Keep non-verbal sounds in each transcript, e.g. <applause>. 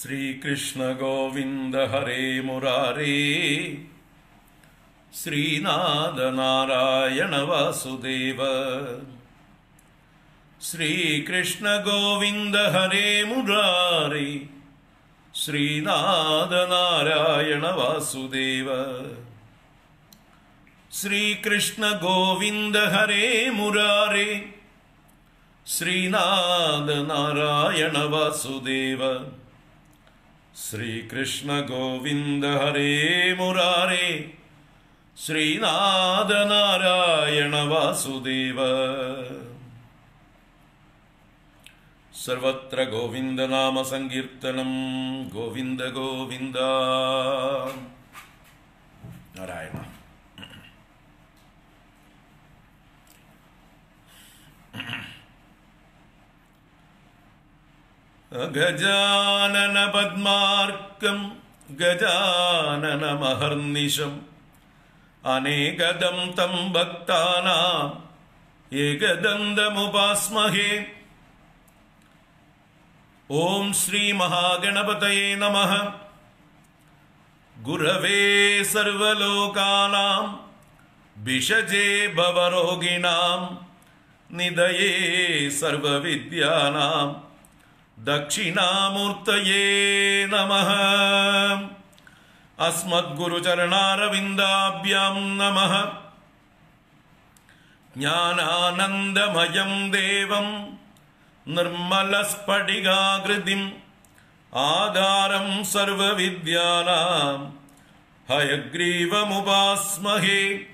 श्रीकृष्णगोविन्द हरे मरारे श्रीनादनारायण वासुदेव। श्रीकृष्णगोविन्द हरे मुरारे श्रीनादनारायणवासुदेव श्रीकृष्णगोविन्द हरे मरारे श्रीनादनारायणवासुदेव ശ്രീകൃഷ്ണ ഗോവിന്ദ ഹരേ മുരാരേ. ശ്രീനാഥ നാരായണ വാസുദേവ. സർവത്ര ഗോവിന്ദ നാമ സങ്കീർത്തനം ഗോവിന്ദ ഗോവിന്ദ. നാരായണ. अगजाननपद्मार्कं गजाननमहर्निशम् अनेकदं तं भक्तानाम् एकदन्तमुपास्महे श्री महागणपतये नमः गुरवे सर्वलोकानां विषजे भवरोगिणां निदये सर्वविद्यानां दक्षिणामूर्तये नमः। अस्मद्गुरुचरणारविन्दाभ्यां नमः। ज्ञानानन्दमयं देवं निर्मलस्फटिकाकृतिम् आधारं सर्वविद्यानां हयग्रीवमुपास्महे।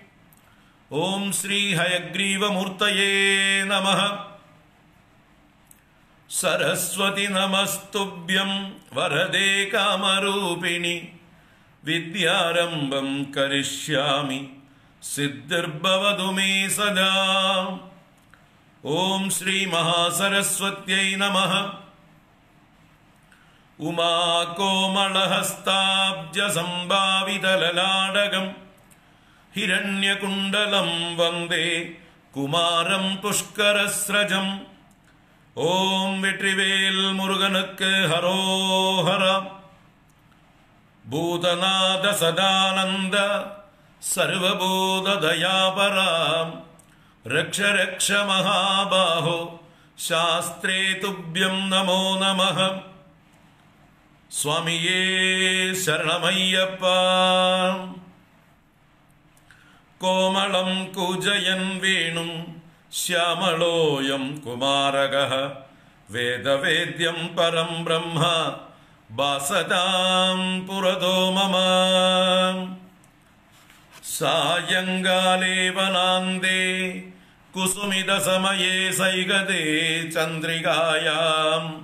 ॐ श्रीहयग्रीवमूर्तये नमः। सरस्वति नमस्तुभ्यं वरदे कामरूपिणि विद्यारम्भं करिष्यामि सिद्धिर्भवतु मे सदा। ॐ श्रीमहासरस्वत्यै नमः। उमा हिरण्यकुण्डलं वन्दे कुमारं पुष्करस्रजम् ஓம் வெற்றிவேல் முருகனுக்கு ஹரோஹரம் பூதநாத சதானந்த சர்வபூத தயாபராம் ரக்ஷ ரக்ஷ மகாபாஹோ शास्त्रे तुभ्यम् नमो नमः स्वामीये शरणमय्यप्पा कोमलम् कूजयन् वेणुम् श्यामलोऽयं कुमारकः वेदवेद्यं परं ब्रह्म। वासताम् पुरतो मम। सायङ्गाले वनान्दे कुसुमिदसमये सैगते चन्द्रिकायां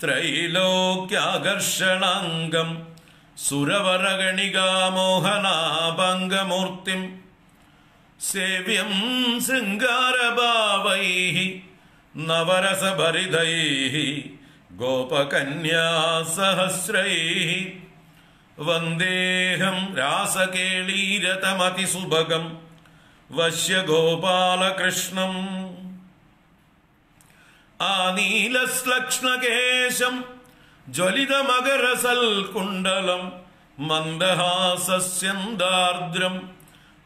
त्रैलोक्याकर्षणाङ्गं सुरवरगणिकामोहनाभङ्गमूर्तिम्। सेव्यं शृङ्गारभावैः नवरसभरिधैः गोपकन्यासहस्रैः वन्देहम् रासकेळीरतमतिसुभगं वश्य गोपालकृष्णम् आनीलस्लक्ष्म केशम् मन्दहासस्यन्दार्द्रम्।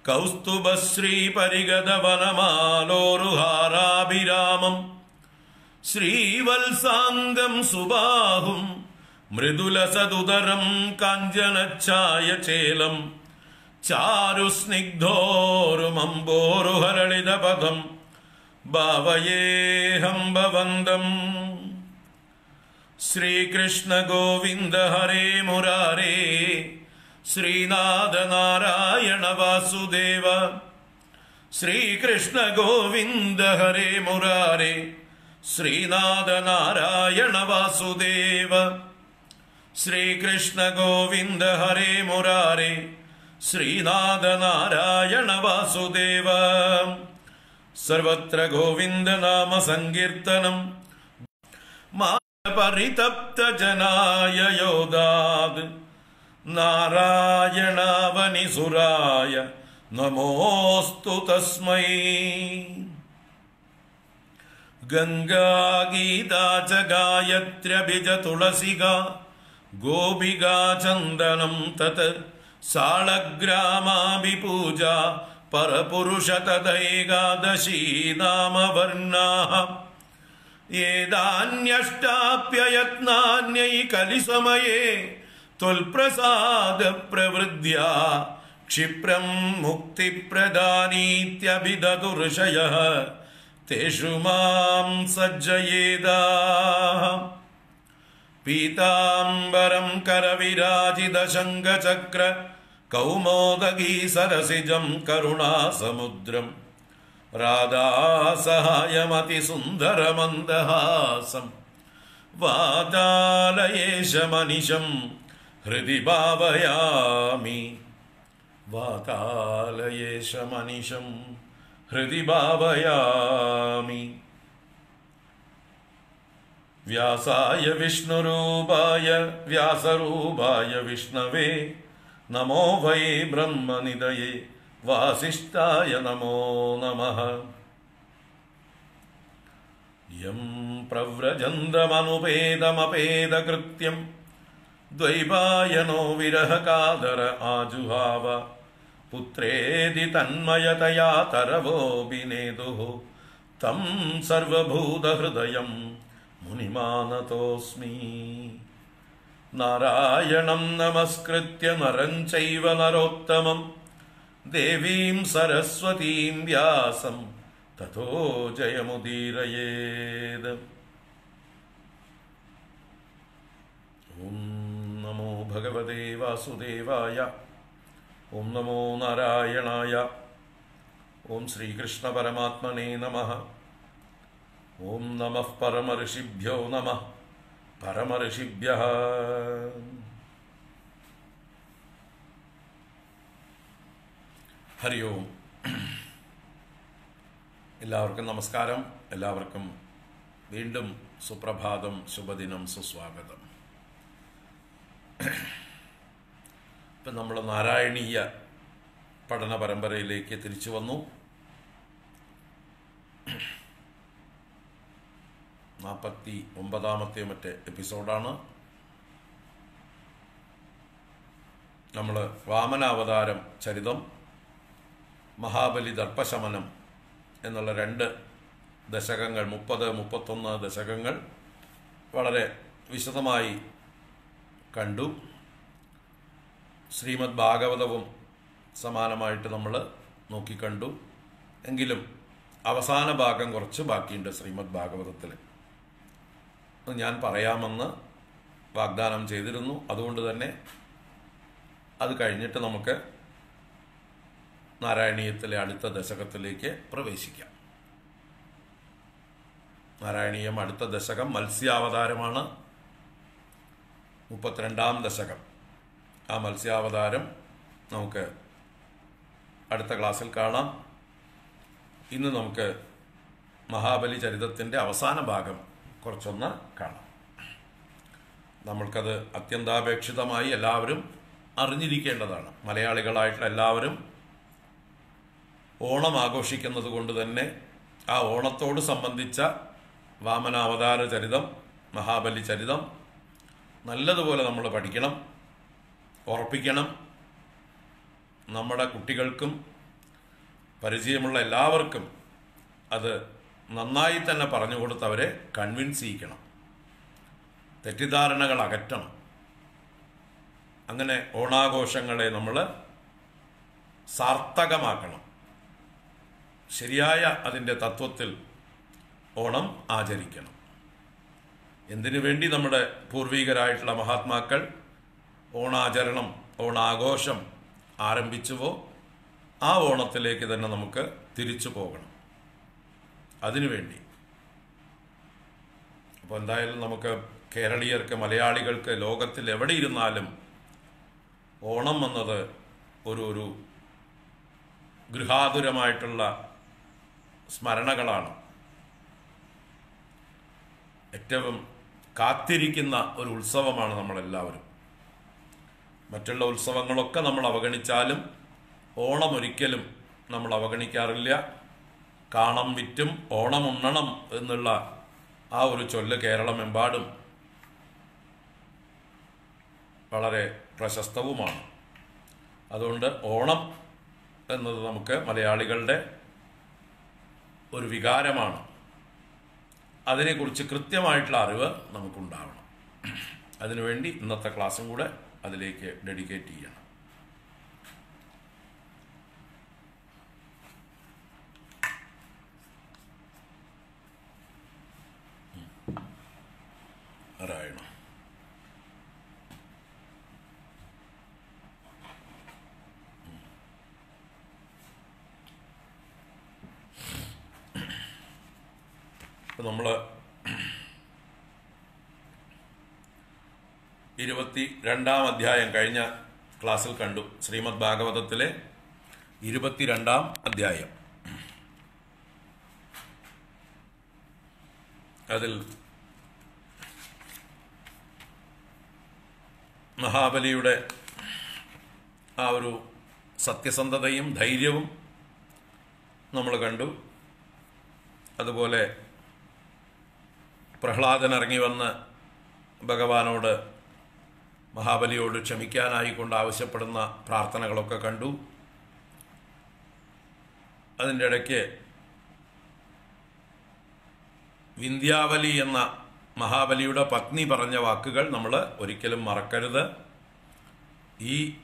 കൗസ്തുഭശ്രീപരിഗതവനമാലോരുഹാരാഭിരാമം ശ്രീവത്സാംഗം സുബാഹും മൃദുലസതുതരം കാഞ്ചനഛായചേലം ചാരുസ്നിഗ്ധോരുമമ്പോരുഹരളിതപദം ഭാവയേഹം ഭവന്തം ശ്രീകൃഷ്ണ ഗോവിന്ദ ഹരേ മുരാരേ. ശ്രീനാഥ നാരായണ വാസുദേവ. ശ്രീകൃഷ്ണ ഗോവിന്ദ ഹരേ മുരാരേ. ശ്രീനാഥ നാരായണ വാസുദേവ. ശ്രീകൃഷ്ണ ഗോവിന്ദ ഹരേ മുരാരേ. ശ്രീനാഥ നാരായണ വാസുദേവ. സർവത്ര ഗോവിന്ദ നാമ സങ്കീർത്തനം. പരിതപ്ത ജനായ യോദാത് नारायणावनिसुराय नमोऽस्तु तस्मै। गङ्गागीता च गायत्र्यभिजतुलसिगा तुलसिगा गोपि तत् साळग्रामाभिपूजा परपुरुष तदैकादशी नामवर्णाः। एदान्यष्टाप्ययत्नान्यै कलिसमये त्वल्प्रसादप्रवृद्ध्या क्षिप्रं मुक्तिप्रदानीत्यभिददुर्षयः तेषु मां सज्जयेदा। पीताम्बरं करविराजितशङ्खचक्र कौमोदगी सरसिजं करुणासमुद्रम् राधासहायमतिसुन्दरमन्दहासं। वातालयेशमनिशं हृदि भावयामि। वातालयेशमनिशं हृदि भावयामि। व्यासाय विष्णुरूपाय व्यासरूपाय विष्णवे नमो वै ब्रह्मनिदये वासिष्ठाय नमो नमः। यं प्रव्रजन्दमनुपेदमपेदकृत्यं द्वैपायनो विरहकादर आजुहाव। पुत्रेदि तन्मयतया तरवोऽभिनेदुः तं सर्वभूतहृदयं मुनिमानतोऽस्मि। नारायणं नमस्कृत्य नरं चैव नरोत्तमम् देवीं सरस्वतीं व्यासं ततो जयमुदीरयेद्। ॐ ഭഗവതേ വാസുദേവായ. ഓം നമോ നാരായണായ. ഓം ശ്രീകൃഷ്ണ പരമാത്മനേ നമ. ഓം നമ പരമഋഷിഭ്യോ നമ. പരമഋഷിഭ്യ ഹരി ഓം. എല്ലാവർക്കും നമസ്കാരം. എല്ലാവർക്കും വീണ്ടും സുപ്രഭാതം ശുഭദിനം സുസ്വാഗതം. ഇപ്പം നമ്മൾ നാരായണീയ പഠന പരമ്പരയിലേക്ക് തിരിച്ചു വന്നു. നാൽപ്പത്തി ഒമ്പതാമത്തെ മറ്റേ എപ്പിസോഡാണ്. നമ്മൾ വാമനാവതാരം ചരിതം മഹാബലി ദർപ്പശമനം എന്നുള്ള രണ്ട് ദശകങ്ങൾ മുപ്പത് മുപ്പത്തൊന്ന് ദശകങ്ങൾ വളരെ വിശദമായി കണ്ടു. ശ്രീമദ് ഭാഗവതവും സമാനമായിട്ട് നമ്മൾ നോക്കിക്കണ്ടു എങ്കിലും അവസാന ഭാഗം കുറച്ച് ബാക്കിയുണ്ട് ശ്രീമദ് ഭാഗവതത്തിൽ അത് ഞാൻ പറയാമെന്ന് വാഗ്ദാനം ചെയ്തിരുന്നു. അതുകൊണ്ട് തന്നെ അത് കഴിഞ്ഞിട്ട് നമുക്ക് നാരായണീയത്തിലെ അടുത്ത ദശകത്തിലേക്ക് പ്രവേശിക്കാം. നാരായണീയം അടുത്ത ദശകം മത്സ്യാവതാരമാണ്. മുപ്പത്തിരണ്ടാം ദശകം. ആ മത്സ്യാവതാരം നമുക്ക് അടുത്ത ക്ലാസ്സിൽ കാണാം. ഇന്ന് നമുക്ക് മഹാബലി ചരിതത്തിന്റെ അവസാന ഭാഗം കുറച്ചൊന്ന് കാണാം. നമ്മൾക്കത് അത്യന്താപേക്ഷിതമായി എല്ലാവരും അറിഞ്ഞിരിക്കേണ്ടതാണ്. മലയാളികളായിട്ടുള്ള എല്ലാവരും ഓണം ആഘോഷിക്കുന്നത് കൊണ്ട് തന്നെ ആ ഓണത്തോട് സംബന്ധിച്ച വാമനാവതാര ചരിതം മഹാബലി ചരിതം നല്ലതുപോലെ നമ്മൾ പഠിക്കണം ഉറപ്പിക്കണം. നമ്മുടെ കുട്ടികൾക്കും പരിചയമുള്ള എല്ലാവർക്കും അത് നന്നായി തന്നെ പറഞ്ഞു കൊടുത്ത് അവരെ കൺവിൻസ് ചെയ്യിക്കണം. തെറ്റിദ്ധാരണകൾ അകറ്റണം. അങ്ങനെ ഓണാഘോഷങ്ങളെ നമ്മൾ സാർത്ഥകമാക്കണം. ശരിയായ അതിന്റെ തത്വത്തിൽ ഓണം ആചരിക്കണം. എന്തിനു വേണ്ടി നമ്മുടെ പൂർവികരായിട്ടുള്ള മഹാത്മാക്കൾ ഓണാചരണം ഓണാഘോഷം ആരംഭിച്ചുവോ ആ ഓണത്തിലേക്ക് തന്നെ നമുക്ക് തിരിച്ചു പോകണം. അതിനുവേണ്ടി അപ്പോൾ എന്തായാലും നമുക്ക് കേരളീയർക്ക് മലയാളികൾക്ക് ലോകത്തിൽ എവിടെ ഇരുന്നാലും ഓണം എന്നത് ഒരു ഒരു ഗൃഹാതുരമായിട്ടുള്ള സ്മരണകളാണ്. ഏറ്റവും കാത്തിരിക്കുന്ന ഒരു ഉത്സവമാണ് നമ്മളെല്ലാവരും. മറ്റുള്ള ഉത്സവങ്ങളൊക്കെ നമ്മൾ അവഗണിച്ചാലും ഓണം ഒരിക്കലും നമ്മൾ അവഗണിക്കാറില്ല. കാണം വിറ്റും ഓണം ഉണ്ണണം എന്നുള്ള ആ ഒരു ചൊല്ല് കേരളമെമ്പാടും വളരെ പ്രശസ്തവുമാണ്. അതുകൊണ്ട് ഓണം എന്നത് നമുക്ക് മലയാളികളുടെ ഒരു വികാരമാണ്. അതിനെക്കുറിച്ച് കൃത്യമായിട്ടുള്ള അറിവ് നമുക്കുണ്ടാവണം. അതിനുവേണ്ടി ഇന്നത്തെ ക്ലാസ്സും കൂടെ അതിലേക്ക് ഡെഡിക്കേറ്റ് ചെയ്യണം. നാരായണ. നമ്മൾ ഇരുപത്തി രണ്ടാം അധ്യായം കഴിഞ്ഞ ക്ലാസ്സിൽ കണ്ടു. ശ്രീമദ് ഭാഗവതത്തിലെ ഇരുപത്തിരണ്ടാം അധ്യായം. അതിൽ മഹാബലിയുടെ ആ ഒരു സത്യസന്ധതയും ധൈര്യവും നമ്മൾ കണ്ടു. അതുപോലെ പ്രഹ്ലാദൻ ഇറങ്ങി വന്ന് ഭഗവാനോട് മഹാബലിയോട് ക്ഷമിക്കാനായിക്കൊണ്ട് ആവശ്യപ്പെടുന്ന പ്രാർത്ഥനകളൊക്കെ കണ്ടു. അതിന്റെ ഇടയ്ക്ക് വിന്ധ്യാവലി എന്ന മഹാബലിയുടെ പത്നി പറഞ്ഞ വാക്കുകൾ നമ്മൾ ഒരിക്കലും മറക്കരുത്. ഈ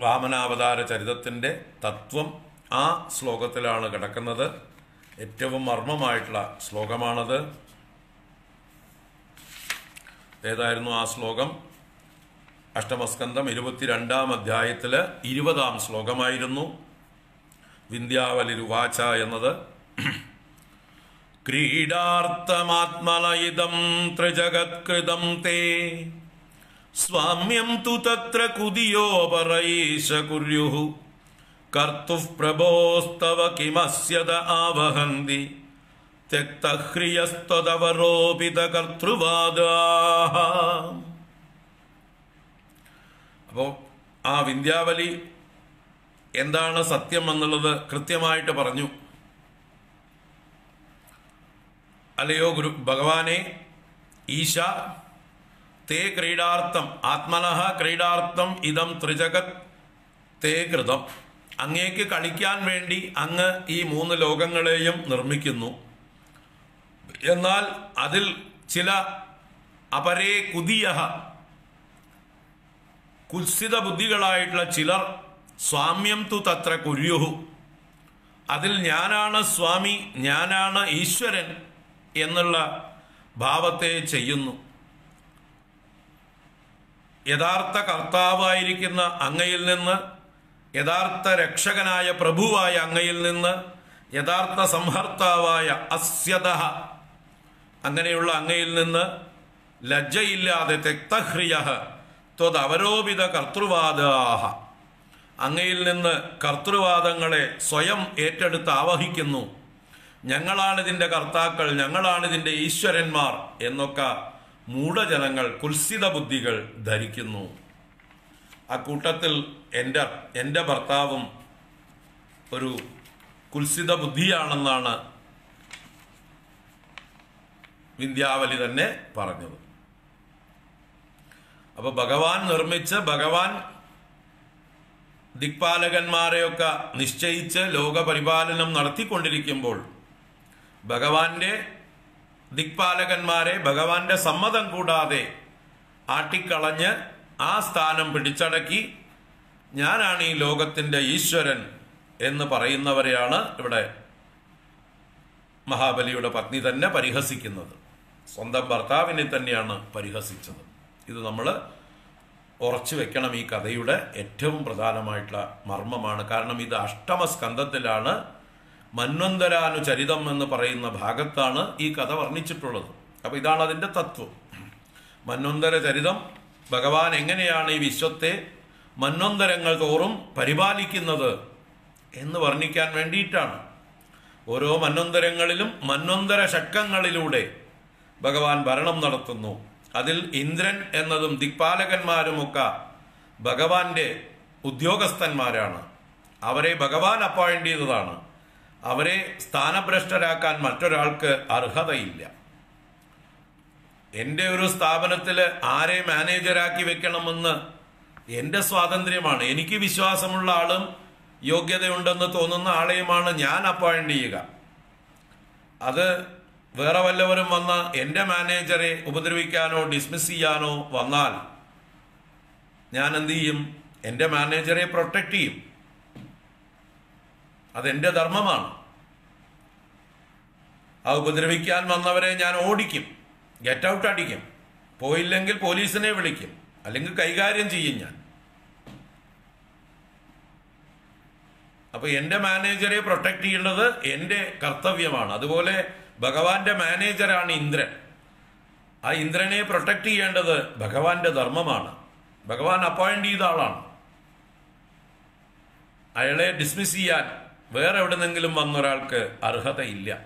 വാമനാവതാര ചരിതത്തിന്റെ തത്വം ആ ശ്ലോകത്തിലാണ് കിടക്കുന്നത്. ഏറ്റവും മർമ്മമായിട്ടുള്ള ശ്ലോകമാണത്. ഏതായിരുന്നു ആ ശ്ലോകം? അഷ്ടമസ്കന്ധം ഇരുപത്തിരണ്ടാം അധ്യായത്തിൽ ഇരുപതാം ശ്ലോകമായിരുന്നു. വിന്ധ്യാവലിരുവാച എന്നത്. ക്രീഡാർത്ഥമാത്മലയിതം ത്രിജഗത്കൃതം തേ. സ്വാമ്യം തു തത്ര കുതിയോ പരൈശ കുര്യുഃ കർത്തുഃ പ്രഭോസ്തവ കിമസ്യത ആവഹന്തി. ത്യക്തഹ്രിയസ്ത്വതവരോപിത കർത്തൃവാദാഹ അപ്പോൾ ആ വിന്ധ്യാവലി എന്താണ് സത്യം എന്നുള്ളത് കൃത്യമായിട്ട് പറഞ്ഞു. അല്ലയോ ഗുരു ഭഗവാനെ ഈശ തേ ക്രീഡാർത്ഥം ആത്മനഹ ക്രീഡാർത്ഥം ഇതം ത്രിജഗത് തേ കൃതം. അങ്ങേക്ക് കളിക്കാൻ വേണ്ടി അങ്ങ് ഈ മൂന്ന് ലോകങ്ങളെയും നിർമ്മിക്കുന്നു. എന്നാൽ അതിൽ ചില അപരേ കുതിയ കുത്സിത ബുദ്ധികളായിട്ടുള്ള ചിലർ സ്വാമ്യം തു തത്ര കുര്യുഹു. അതിൽ ഞാനാണ് സ്വാമി ഞാനാണ് ഈശ്വരൻ എന്നുള്ള ഭാവത്തെ ചെയ്യുന്നു. യഥാർത്ഥ കർത്താവായിരിക്കുന്ന അങ്ങയിൽ നിന്ന് യഥാർത്ഥ രക്ഷകനായ പ്രഭുവായ അങ്ങയിൽ നിന്ന് യഥാർത്ഥ സംഹർത്താവായ അസ്യത അങ്ങനെയുള്ള അങ്ങയിൽ നിന്ന് ലജ്ജയില്ലാതെ തെക്തഹ്രിയ ത്വതവരോപിത കർത്തൃവാദാഹ. അങ്ങയിൽ നിന്ന് കർത്തൃവാദങ്ങളെ സ്വയം ഏറ്റെടുത്ത് ആവഹിക്കുന്നു. ഞങ്ങളാണിതിന്റെ കർത്താക്കൾ ഞങ്ങളാണിതിന്റെ ഈശ്വരന്മാർ എന്നൊക്കെ മൂഢജനങ്ങൾ കുൽസിത ബുദ്ധികൾ ധരിക്കുന്നു. ആ കൂട്ടത്തിൽ എന്റെ എന്റെ ഭർത്താവും ഒരു കുൽസിത ബുദ്ധിയാണെന്നാണ് വിന്ധ്യാവലി തന്നെ പറഞ്ഞത്. അപ്പൊ ഭഗവാൻ നിർമ്മിച്ച് ഭഗവാൻ ദിക്പാലകന്മാരെയൊക്കെ നിശ്ചയിച്ച് ലോകപരിപാലനം നടത്തിക്കൊണ്ടിരിക്കുമ്പോൾ ഭഗവാന്റെ ദിക്പാലകന്മാരെ ഭഗവാന്റെ സമ്മതം കൂടാതെ ആട്ടിക്കളഞ്ഞ് ആ സ്ഥാനം പിടിച്ചടക്കി ഞാനാണ് ഈ ലോകത്തിന്റെ ഈശ്വരൻ എന്ന് പറയുന്നവരെയാണ് ഇവിടെ മഹാബലിയുടെ പത്നി തന്നെ പരിഹസിക്കുന്നത്. സ്വന്തം ഭർത്താവിനെ തന്നെയാണ് പരിഹസിച്ചത്. ഇത് നമ്മൾ ഉറച്ചു വെക്കണം ഈ കഥയുടെ ഏറ്റവും പ്രധാനമായിട്ടുള്ള മർമ്മമാണ്. കാരണം ഇത് അഷ്ടമ സ്കന്ധത്തിലാണ് മന്വന്തരാനുചരിതം എന്ന് പറയുന്ന ഭാഗത്താണ് ഈ കഥ വർണിച്ചിട്ടുള്ളത്. അപ്പൊ ഇതാണ് അതിന്റെ തത്വം. മന്വന്തര ചരിതം ഭഗവാൻ എങ്ങനെയാണ് ഈ വിശ്വത്തെ മന്വന്തരങ്ങൾ തോറും പരിപാലിക്കുന്നത് എന്ന് വർണിക്കാൻ വേണ്ടിയിട്ടാണ്. ഓരോ മന്വന്തരങ്ങളിലും മന്വന്തര ഷക്കങ്ങളിലൂടെ ഭഗവാൻ ഭരണം നടത്തുന്നു. അതിൽ ഇന്ദ്രൻ എന്നതും ദിക്പാലകന്മാരുമൊക്കെ ഭഗവാന്റെ ഉദ്യോഗസ്ഥന്മാരാണ്. അവരെ ഭഗവാൻ അപ്പോയിന്റ് ചെയ്തതാണ്. അവരെ സ്ഥാനഭ്രഷ്ടരാക്കാൻ മറ്റൊരാൾക്ക് അർഹതയില്ല. എന്റെ ഒരു സ്ഥാപനത്തിൽ ആരെ മാനേജരാക്കി വെക്കണമെന്ന് എന്റെ സ്വാതന്ത്ര്യമാണ്. എനിക്ക് വിശ്വാസമുള്ള ആളും യോഗ്യതയുണ്ടെന്ന് തോന്നുന്ന ആളെയുമാണ് ഞാൻ അപ്പോയിന്റ് ചെയ്യുക. അത് വേറെ വല്ലവരും വന്ന എന്റെ മാനേജറെ ഉപദ്രവിക്കാനോ ഡിസ്മിസ് ചെയ്യാനോ വന്നാൽ ഞാൻ എന്ത് ചെയ്യും? എന്റെ മാനേജറെ പ്രൊട്ടക്ട് ചെയ്യും. അതെന്റെ ധർമ്മമാണ്. ആ ഉപദ്രവിക്കാൻ വന്നവരെ ഞാൻ ഓടിക്കും. ഗെറ്റ് ഔട്ട് അടിക്കും. പോയില്ലെങ്കിൽ പോലീസിനെ വിളിക്കും. അല്ലെങ്കിൽ കൈകാര്യം ചെയ്യും ഞാൻ. അപ്പൊ എന്റെ മാനേജറെ പ്രൊട്ടക്ട് ചെയ്യേണ്ടത് എന്റെ കർത്തവ്യമാണ്. അതുപോലെ ഭഗവാന്റെ മാനേജറാണ് ഇന്ദ്രൻ. ആ ഇന്ദ്രനെ പ്രൊട്ടക്ട് ചെയ്യേണ്ടത് ഭഗവാന്റെ ധർമ്മമാണ്. ഭഗവാൻ അപ്പോയിന്റ് ചെയ്ത ആളാണ്. അയാളെ ഡിസ്മിസ് ചെയ്യാൻ വേറെ എവിടെന്നെങ്കിലും വന്ന ഒരാൾക്ക് അർഹതയില്ല.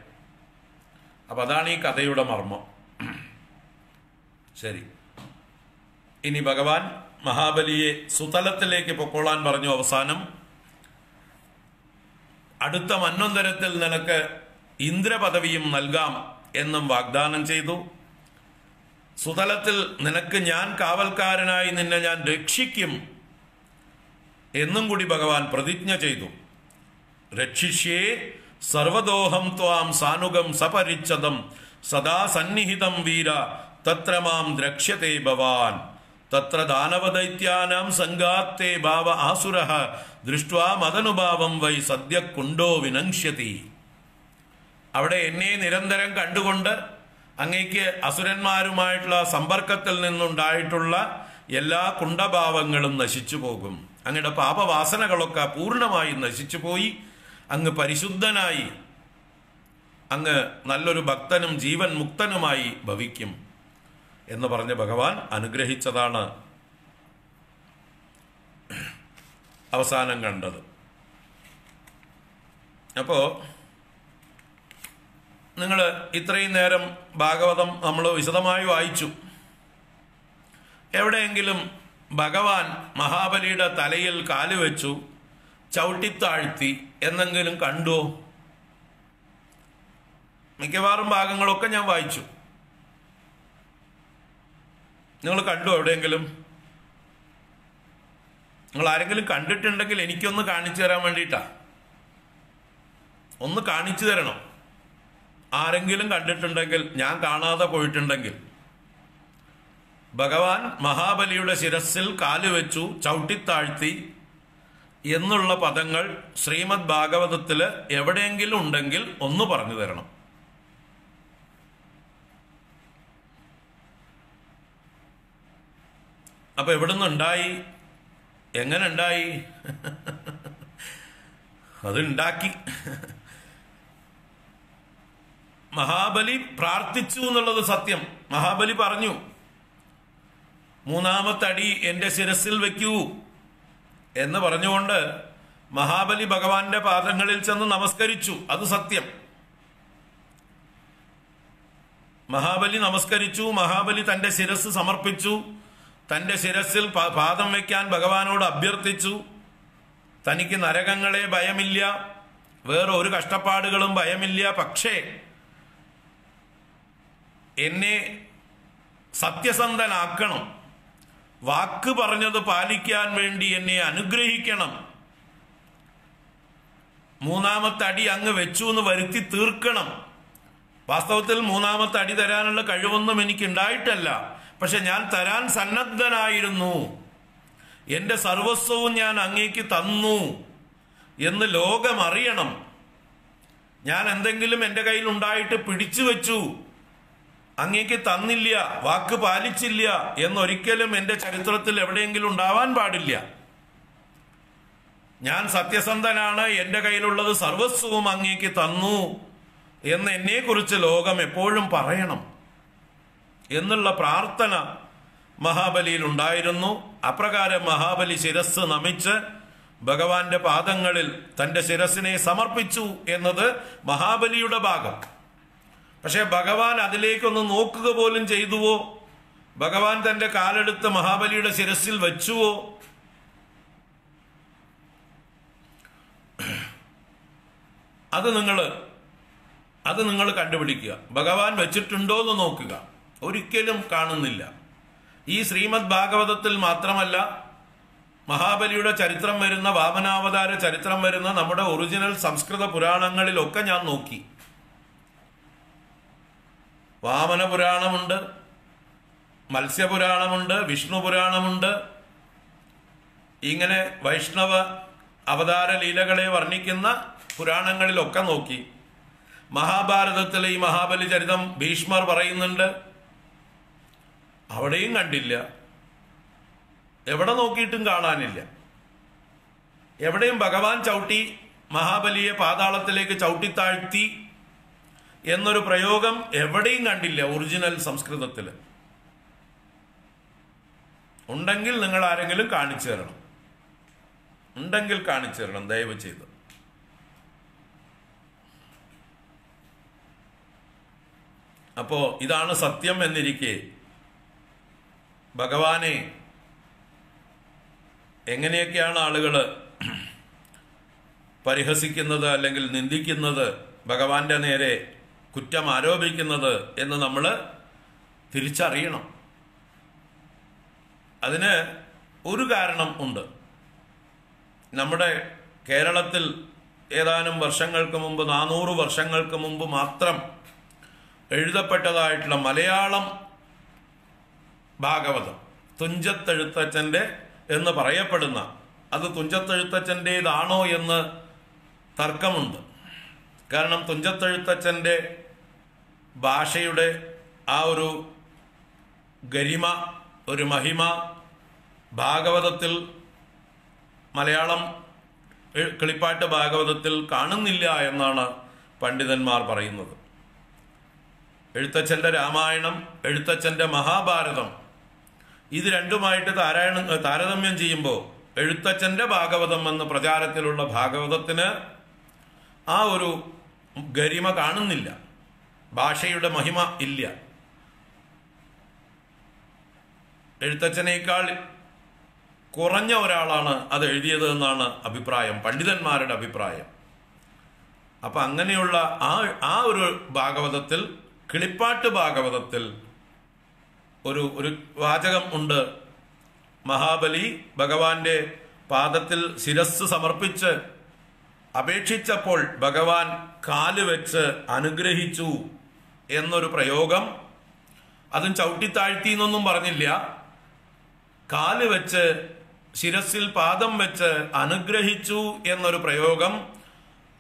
അപ്പൊ അതാണ് ഈ കഥയുടെ മർമ്മം. ശരി. ഇനി ഭഗവാൻ മഹാബലിയെ സുതലത്തിലേക്ക് പൊക്കോളാൻ പറഞ്ഞു അവസാനം. അടുത്ത മന്നൊന്തരത്തിൽ നിനക്ക് ഇന്ദ്രപദവിയും നൽകാം എന്നും വാഗ്ദാനം ചെയ്തു. സുതലത്തിൽ നിനക്ക് ഞാൻ കാവൽക്കാരനായി നിന്നെ ഞാൻ രക്ഷിക്കും എന്നും കൂടി ഭഗവാൻ പ്രതിജ്ഞ ചെയ്തു. രക്ഷിഷ്യേ സർവദോഹം ത്വാം സാനുഗം സപരിച്ഛദം സദാ സന്നിഹിതം വീര തത്ര മാം ദ്രക്ഷ്യത്തെ ഭവാൻ. തത്ര ദാനവദൈത്യാനാം സംഘാത്തേ ഭാവ ആസുര ദൃഷ്ട്വാ മതനുഭാവം വൈ സദ്യ കുണ്ടോ വിനങ്ഷ്യതി അവിടെ എന്നെ നിരന്തരം കണ്ടുകൊണ്ട് അങ്ങേക്ക് അസുരന്മാരുമായിട്ടുള്ള സമ്പർക്കത്തിൽ നിന്നുണ്ടായിട്ടുള്ള എല്ലാ കുണ്ടഭാവങ്ങളും നശിച്ചു പോകും. അങ്ങയുടെ പാപവാസനകളൊക്കെ പൂർണമായി നശിച്ചു പോയി. അങ്ങ് പരിശുദ്ധനായി. അങ്ങ് നല്ലൊരു ഭക്തനും ജീവൻ മുക്തനുമായി ഭവിക്കും എന്ന് പറഞ്ഞ് ഭഗവാൻ അനുഗ്രഹിച്ചതാണ് അവസാനം കണ്ടത്. അപ്പോ നിങ്ങൾ ഇത്രയും നേരം ഭാഗവതം നമ്മൾ വിശദമായി വായിച്ചു. എവിടെയെങ്കിലും ഭഗവാൻ മഹാബലിയുടെ തലയിൽ കാലുവെച്ചു ചവിട്ടിത്താഴ്ത്തി എന്നെങ്കിലും കണ്ടോ? മിക്കവാറും ഭാഗങ്ങളൊക്കെ ഞാൻ വായിച്ചു. നിങ്ങൾ കണ്ടു എവിടെയെങ്കിലും? നിങ്ങൾ ആരെങ്കിലും കണ്ടിട്ടുണ്ടെങ്കിൽ എനിക്കൊന്ന് കാണിച്ചു തരാൻ വേണ്ടിയിട്ടാ. ഒന്ന് കാണിച്ചു തരണം. ആരെങ്കിലും കണ്ടിട്ടുണ്ടെങ്കിൽ ഞാൻ കാണാതെ പോയിട്ടുണ്ടെങ്കിൽ. ഭഗവാൻ മഹാബലിയുടെ ശിരസിൽ കാലുവെച്ചു ചവിട്ടിത്താഴ്ത്തി എന്നുള്ള പദങ്ങൾ ശ്രീമദ് ഭാഗവതത്തിൽ എവിടെയെങ്കിലും ഉണ്ടെങ്കിൽ ഒന്ന് പറഞ്ഞു തരണം. അപ്പൊ എവിടെ ഉണ്ടായി? എങ്ങനെ ഉണ്ടായി? <laughs> അത് ഉണ്ടാക്കി. <laughs> മഹാബലി പ്രാർത്ഥിച്ചു എന്നുള്ളത് സത്യം. മഹാബലി പറഞ്ഞു മൂന്നാമത്തെ അടി എന്റെ ശിരസിൽ വെക്കൂ എന്ന് പറഞ്ഞുകൊണ്ട് മഹാബലി ഭഗവാന്റെ പാദങ്ങളിൽ ചെന്ന് നമസ്കരിച്ചു. അത് സത്യം. മഹാബലി നമസ്കരിച്ചു മഹാബലി തന്റെ ശിരസ് സമർപ്പിച്ചു തന്റെ ശിരസിൽ പാദം വയ്ക്കാൻ ഭഗവാനോട് അഭ്യർത്ഥിച്ചു. തനിക്ക് നരകങ്ങളെ ഭയമില്ല വേറെ ഒരു കഷ്ടപ്പാടുകളും ഭയമില്ല പക്ഷേ എന്നെ സത്യസന്ധനാക്കണം. വാക്ക് പറഞ്ഞത് പാലിക്കാൻ വേണ്ടി എന്നെ അനുഗ്രഹിക്കണം. മൂന്നാമത്തെ അടി അങ്ങ് വെച്ചു എന്ന് വരുത്തി തീർക്കണം. വാസ്തവത്തിൽ മൂന്നാമത്തെ അടി തരാനുള്ള കഴിവൊന്നും എനിക്ക് ഉണ്ടായിട്ടല്ല പക്ഷെ ഞാൻ തരാൻ സന്നദ്ധനായിരുന്നു. എന്റെ സർവസ്വവും ഞാൻ അങ്ങേക്ക് തന്നു എന്ന് ലോകമറിയണം. ഞാൻ എന്തെങ്കിലും എന്റെ കയ്യിൽ ഉണ്ടായിട്ട് പിടിച്ചു വെച്ചു അങ്ങേക്ക് തന്നില്ല വാക്ക് പാലിച്ചില്ല എന്നൊരിക്കലും എന്റെ ചരിത്രത്തിൽ എവിടെയെങ്കിലും ഉണ്ടാവാൻ പാടില്ല. ഞാൻ സത്യസന്ധനാണ് എന്റെ കയ്യിലുള്ളത് സർവസ്വവും അങ്ങേക്ക് തന്നു എന്ന് എന്നെ കുറിച്ച് ലോകം എപ്പോഴും പറയണം എന്നുള്ള പ്രാർത്ഥന മഹാബലിയിൽ ഉണ്ടായിരുന്നു. അപ്രകാരം മഹാബലി ശിരസ് നമിച്ച് ഭഗവാന്റെ പാദങ്ങളിൽ തന്റെ ശിരസിനെ സമർപ്പിച്ചു എന്നത് മഹാബലിയുടെ ഭാഗം. പക്ഷെ ഭഗവാൻ അതിലേക്കൊന്ന് നോക്കുക പോലും ചെയ്തുവോ? ഭഗവാൻ തന്റെ കാലെടുത്ത് മഹാബലിയുടെ ശിരസിൽ വെച്ചുവോ? അത് നിങ്ങൾ അത് നിങ്ങൾ കണ്ടുപിടിക്കുക. ഭഗവാൻ വെച്ചിട്ടുണ്ടോ എന്ന് നോക്കുക. ഒരിക്കലും കാണുന്നില്ല. ഈ ശ്രീമദ് ഭാഗവതത്തിൽ മാത്രമല്ല മഹാബലിയുടെ ചരിത്രം വരുന്ന വാമനാവതാര ചരിത്രം വരുന്ന നമ്മുടെ ഒറിജിനൽ സംസ്കൃത പുരാണങ്ങളിലൊക്കെ ഞാൻ നോക്കി. വാമന പുരാണമുണ്ട് മത്സ്യപുരാണമുണ്ട് വിഷ്ണു പുരാണമുണ്ട് ഇങ്ങനെ വൈഷ്ണവ അവതാര ലീലകളെ വർണിക്കുന്ന പുരാണങ്ങളിലൊക്കെ നോക്കി. മഹാഭാരതത്തിലെ ഈ മഹാബലി ചരിതം ഭീഷ്മർ പറയുന്നുണ്ട്. അവിടെയും കണ്ടില്ല. എവിടെ നോക്കിയിട്ടും കാണാനില്ല. എവിടെയും ഭഗവാൻ ചവിട്ടി മഹാബലിയെ പാതാളത്തിലേക്ക് ചവിട്ടിത്താഴ്ത്തി എന്നൊരു പ്രയോഗം എവിടെയും കണ്ടില്ല ഒറിജിനൽ സംസ്കൃതത്തിൽ ഉണ്ടെങ്കിൽ നിങ്ങൾ ആരെങ്കിലും കാണിച്ചു തരണം. ഉണ്ടെങ്കിൽ കാണിച്ചു തരണം ദയവ് ചെയ്ത്. അപ്പോ ഇതാണ് സത്യം എന്നിരിക്കെ. ഭഗവാനെ എങ്ങനെയൊക്കെയാണ് ആളുകൾ പരിഹസിക്കുന്നത് അല്ലെങ്കിൽ നിന്ദിക്കുന്നത് ഭഗവാന്റെ നേരെ കുറ്റം ആരോപിക്കുന്നത് എന്ന് നമ്മൾ തിരിച്ചറിയണം. അതിന് ഒരു കാരണം ഉണ്ട്. നമ്മുടെ കേരളത്തിൽ ഏതാനും വർഷങ്ങൾക്ക് മുമ്പ് നാനൂറ് വർഷങ്ങൾക്ക് മുമ്പ് മാത്രം എഴുതപ്പെട്ടതായിട്ടുള്ള മലയാളം ഭാഗവതം തുഞ്ചത്തെഴുത്തച്ഛന്റെ എന്ന് പറയപ്പെടുന്ന അത് തുഞ്ചത്തെഴുത്തച്ഛന്റേതാണോ എന്ന് തർക്കമുണ്ട്. കാരണം തുഞ്ചത്തെഴുത്തച്ഛന്റെ ഭാഷയുടെ ആ ഒരു ഗരിമ ഒരു മഹിമ ഭാഗവതത്തിൽ മലയാളം കിളിപ്പാട്ട് ഭാഗവതത്തിൽ കാണുന്നില്ല എന്നാണ് പണ്ഡിതന്മാർ പറയുന്നത്. എഴുത്തച്ഛന്റെ രാമായണം എഴുത്തച്ഛന്റെ മഹാഭാരതം ഇത് രണ്ടുമായിട്ട് താരായണം താരതമ്യം ചെയ്യുമ്പോൾ എഴുത്തച്ഛന്റെ ഭാഗവതം എന്ന പ്രചാരത്തിലുള്ള ഭാഗവതത്തിന് ആ ഒരു ഗരിമ കാണുന്നില്ല. ഭാഷയുടെ മഹിമ ഇല്ല. എഴുത്തച്ഛനേക്കാൾ കുറഞ്ഞ ഒരാളാണ് അത് എഴുതിയത് എന്നാണ് അഭിപ്രായം പണ്ഡിതന്മാരുടെ അഭിപ്രായം. അപ്പൊ അങ്ങനെയുള്ള ആ ആ ഒരു ഭാഗവതത്തിൽ കിളിപ്പാട്ട് ഭാഗവതത്തിൽ ഒരു ഒരു വാചകം ഉണ്ട്. മഹാബലി ഭഗവാന്റെ പാദത്തിൽ ശിരസ് സമർപ്പിച്ച് അപേക്ഷിച്ചപ്പോൾ ഭഗവാൻ കാൽ വെച്ച് അനുഗ്രഹിച്ചു. എന്നൊരു പ്രയോഗം അതും ചവിട്ടിത്താഴ്ത്തി എന്നൊന്നും പറഞ്ഞില്ല. കാൽ വെച്ച് ശിരസിൽ പാദം വെച്ച് അനുഗ്രഹിച്ചു എന്നൊരു പ്രയോഗം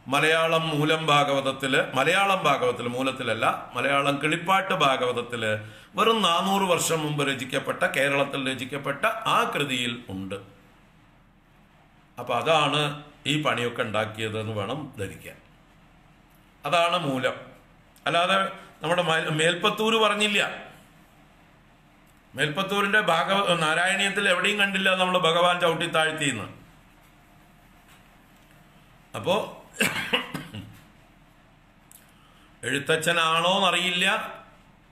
മലയാളം മൂലം ഭാഗവതത്തിൽ മലയാളം ഭാഗവതത്തിൽ മൂലത്തിലല്ല മലയാളം കിളിപ്പാട്ട് ഭാഗവതത്തിൽ വെറും നാനൂറ് വർഷം മുമ്പ് രചിക്കപ്പെട്ട കേരളത്തിൽ രചിക്കപ്പെട്ട ആ കൃതിയിൽ ഉണ്ട്. അപ്പൊ അതാണ് ഈ പണിയൊക്കെ ഉണ്ടാക്കിയതെന്ന് വേണം ധരിക്കാൻ. അതാണ് മൂലം. അല്ലാതെ നമ്മുടെ മേൽപ്പത്തൂര് പറഞ്ഞില്ല. മേൽപ്പത്തൂരിന്റെ ഭാഗവ നാരായണീയത്തിൽ എവിടെയും കണ്ടില്ല നമ്മൾ ഭഗവാൻ ചവിട്ടി താഴ്ത്തിന്ന് അപ്പോ എഴുത്തച്ഛനാണോ എന്നറിയില്ല.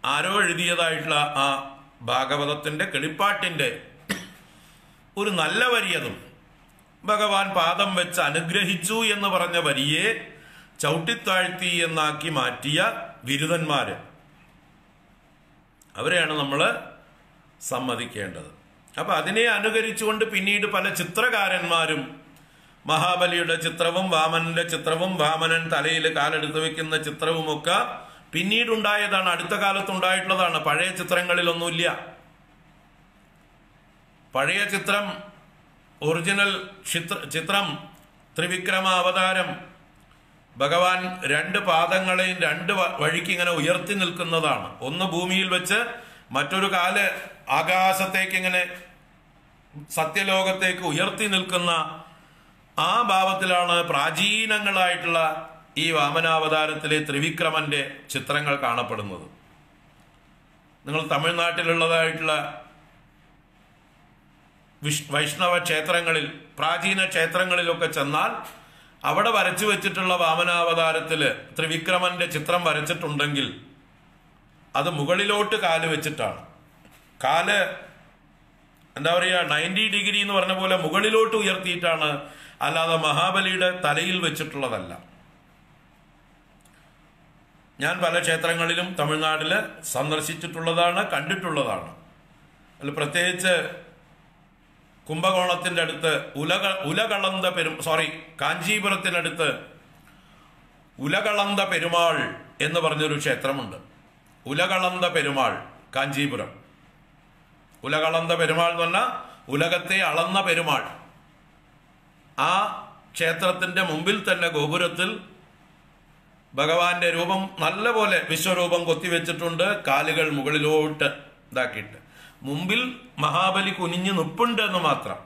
ആരോ എഴുതിയതായിട്ടുള്ള ആ ഭാഗവതത്തിന്റെ കിളിപ്പാട്ടിന്റെ ഒരു നല്ല വരിയതും ഭഗവാൻ പാദം വെച്ച് അനുഗ്രഹിച്ചു എന്ന് പറഞ്ഞ വരിയെ ചവിട്ടിത്താഴ്ത്തി എന്നാക്കി മാറ്റിയ ബിരുദന്മാര് അവരെയാണ് നമ്മൾ സമ്മതിക്കേണ്ടത്. അപ്പൊ അതിനെ അനുകരിച്ചുകൊണ്ട് പിന്നീട് പല ചിത്രകാരന്മാരും മഹാബലിയുടെ ചിത്രവും വാമനന്റെ ചിത്രവും വാമനൻ തലയിൽ കാലെടുത്ത് വെക്കുന്ന ചിത്രവുമൊക്കെ പിന്നീടുണ്ടായതാണ് അടുത്ത കാലത്തുണ്ടായിട്ടുള്ളതാണ്. പഴയ ചിത്രങ്ങളിലൊന്നുമില്ല. പഴയ ചിത്രം ഒറിജിനൽ ചിത്രം ത്രിവിക്രമ അവതാരം ഭഗവാൻ രണ്ട് പാദങ്ങളെയും രണ്ട് വഴിക്ക് ഇങ്ങനെ ഉയർത്തി നിൽക്കുന്നതാണ്. ഒന്ന് ഭൂമിയിൽ വെച്ച് മറ്റൊരു കാൽ ആകാശത്തേക്ക് ഇങ്ങനെ സത്യലോകത്തേക്ക് ഉയർത്തി നിൽക്കുന്ന ആ ഭാവത്തിലാണ് പ്രാചീനങ്ങളായിട്ടുള്ള ഈ വാമനാവതാരത്തിലെ ത്രിവിക്രമന്റെ ചിത്രങ്ങൾ കാണപ്പെടുന്നത്. നിങ്ങൾ തമിഴ്നാട്ടിലുള്ളതായിട്ടുള്ള വിഷ് വൈഷ്ണവ ക്ഷേത്രങ്ങളിൽ പ്രാചീന ക്ഷേത്രങ്ങളിലൊക്കെ ചെന്നാൽ അവിടെ വരച്ചു വെച്ചിട്ടുള്ള വാമനാവതാരത്തിൽ ത്രിവിക്രമന്റെ ചിത്രം വരച്ചിട്ടുണ്ടെങ്കിൽ അത് മുകളിലോട്ട് കാൽ വെച്ചിട്ടാണ്. കാൽ എന്താ പറയുക നയന്റി ഡിഗ്രി എന്ന് പറഞ്ഞ പോലെ മുകളിലോട്ട് ഉയർത്തിയിട്ടാണ് അല്ലാതെ മഹാബലിയുടെ തലയിൽ വെച്ചിട്ടുള്ളതല്ല. ഞാൻ പല ക്ഷേത്രങ്ങളിലും തമിഴ്നാട്ടിൽ സന്ദർശിച്ചിട്ടുള്ളതാണ് കണ്ടിട്ടുള്ളതാണ്. അതിൽ പ്രത്യേകിച്ച് കുംഭകോണത്തിന്റെ അടുത്ത് ഉലക ഉലകളന്ത പെരും സോറി കാഞ്ചീപുരത്തിനടുത്ത് ഉലകളന്ത പെരുമാൾ എന്ന് പറഞ്ഞൊരു ക്ഷേത്രമുണ്ട്. ഉലകളന്ത പെരുമാൾ കാഞ്ചീപുരം. ഉലകളന്ത പെരുമാൾ എന്ന് പറഞ്ഞാൽ ഉലകത്തെ അളന്ന പെരുമാൾ. ആ ക്ഷേത്രത്തിന്റെ മുമ്പിൽ തന്നെ ഗോപുരത്തിൽ ഭഗവാന്റെ രൂപം നല്ലപോലെ വിശ്വരൂപം കൊത്തിവെച്ചിട്ടുണ്ട് കാലുകൾ മുകളിലോട്ട് ഇതാക്കിയിട്ട്. മുമ്പിൽ മഹാബലി കുനിഞ്ഞു നിൽപ്പുണ്ട് എന്ന് മാത്രം.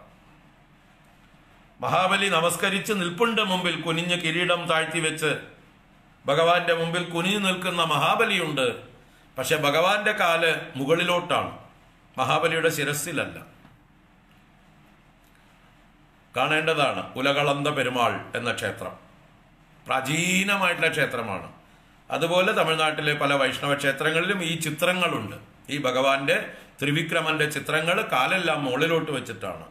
മഹാബലി നമസ്കരിച്ച് നിൽപ്പുണ്ട് മുമ്പിൽ കുനിഞ്ഞ് കിരീടം താഴ്ത്തി വെച്ച്. ഭഗവാന്റെ മുമ്പിൽ കുനിഞ്ഞു നിൽക്കുന്ന മഹാബലിയുണ്ട്. പക്ഷെ ഭഗവാന്റെ കാൽ മുകളിലോട്ടാണ്. മഹാബലിയുടെ ശിരസിലല്ല കാണേണ്ടതാണ് ഉലകളന്ത പെരുമാൾ എന്ന ക്ഷേത്രം. പ്രാചീനമായിട്ടുള്ള ക്ഷേത്രമാണ്. അതുപോലെ തമിഴ്നാട്ടിലെ പല വൈഷ്ണവ ക്ഷേത്രങ്ങളിലും ഈ ചിത്രങ്ങളുണ്ട്. ഈ ഭഗവാന്റെ ത്രിവിക്രമന്റെ ചിത്രങ്ങൾ കാലെല്ലാം മുകളിലോട്ട് വെച്ചിട്ടാണ്.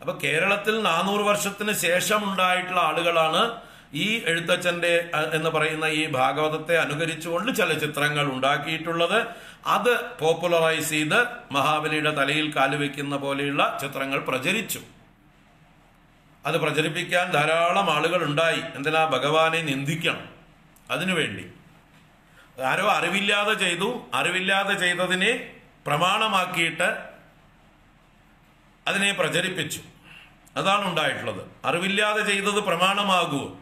അപ്പൊ കേരളത്തിൽ നാനൂറ് വർഷത്തിന് ശേഷം ഉണ്ടായിട്ടുള്ള ആളുകളാണ് ഈ എഴുത്തച്ഛന്റെ എന്ന് പറയുന്ന ഈ ഭാഗവതത്തെ അനുകരിച്ചുകൊണ്ട് ചില ചിത്രങ്ങൾ ഉണ്ടാക്കിയിട്ടുള്ളത്. അത് പോപ്പുലറൈസ് ചെയ്ത് മഹാബലിയുടെ തലയിൽ കാലുവെക്കുന്ന പോലെയുള്ള ചിത്രങ്ങൾ പ്രചരിച്ചു. അത് പ്രചരിപ്പിക്കാൻ ധാരാളം ആളുകൾ ഉണ്ടായി. എന്തിനാ? ഭഗവാനെ നിന്ദിക്കണം. അതിനുവേണ്ടി. ആരോ അറിവില്ലാതെ ചെയ്തു. അറിവില്ലാതെ ചെയ്തതിനെ പ്രമാണമാക്കിയിട്ട് അതിനെ പ്രചരിപ്പിച്ചു. അതാണ് ഉണ്ടായിട്ടുള്ളത്. അറിവില്ലാതെ ചെയ്തത് പ്രമാണമാകുമോ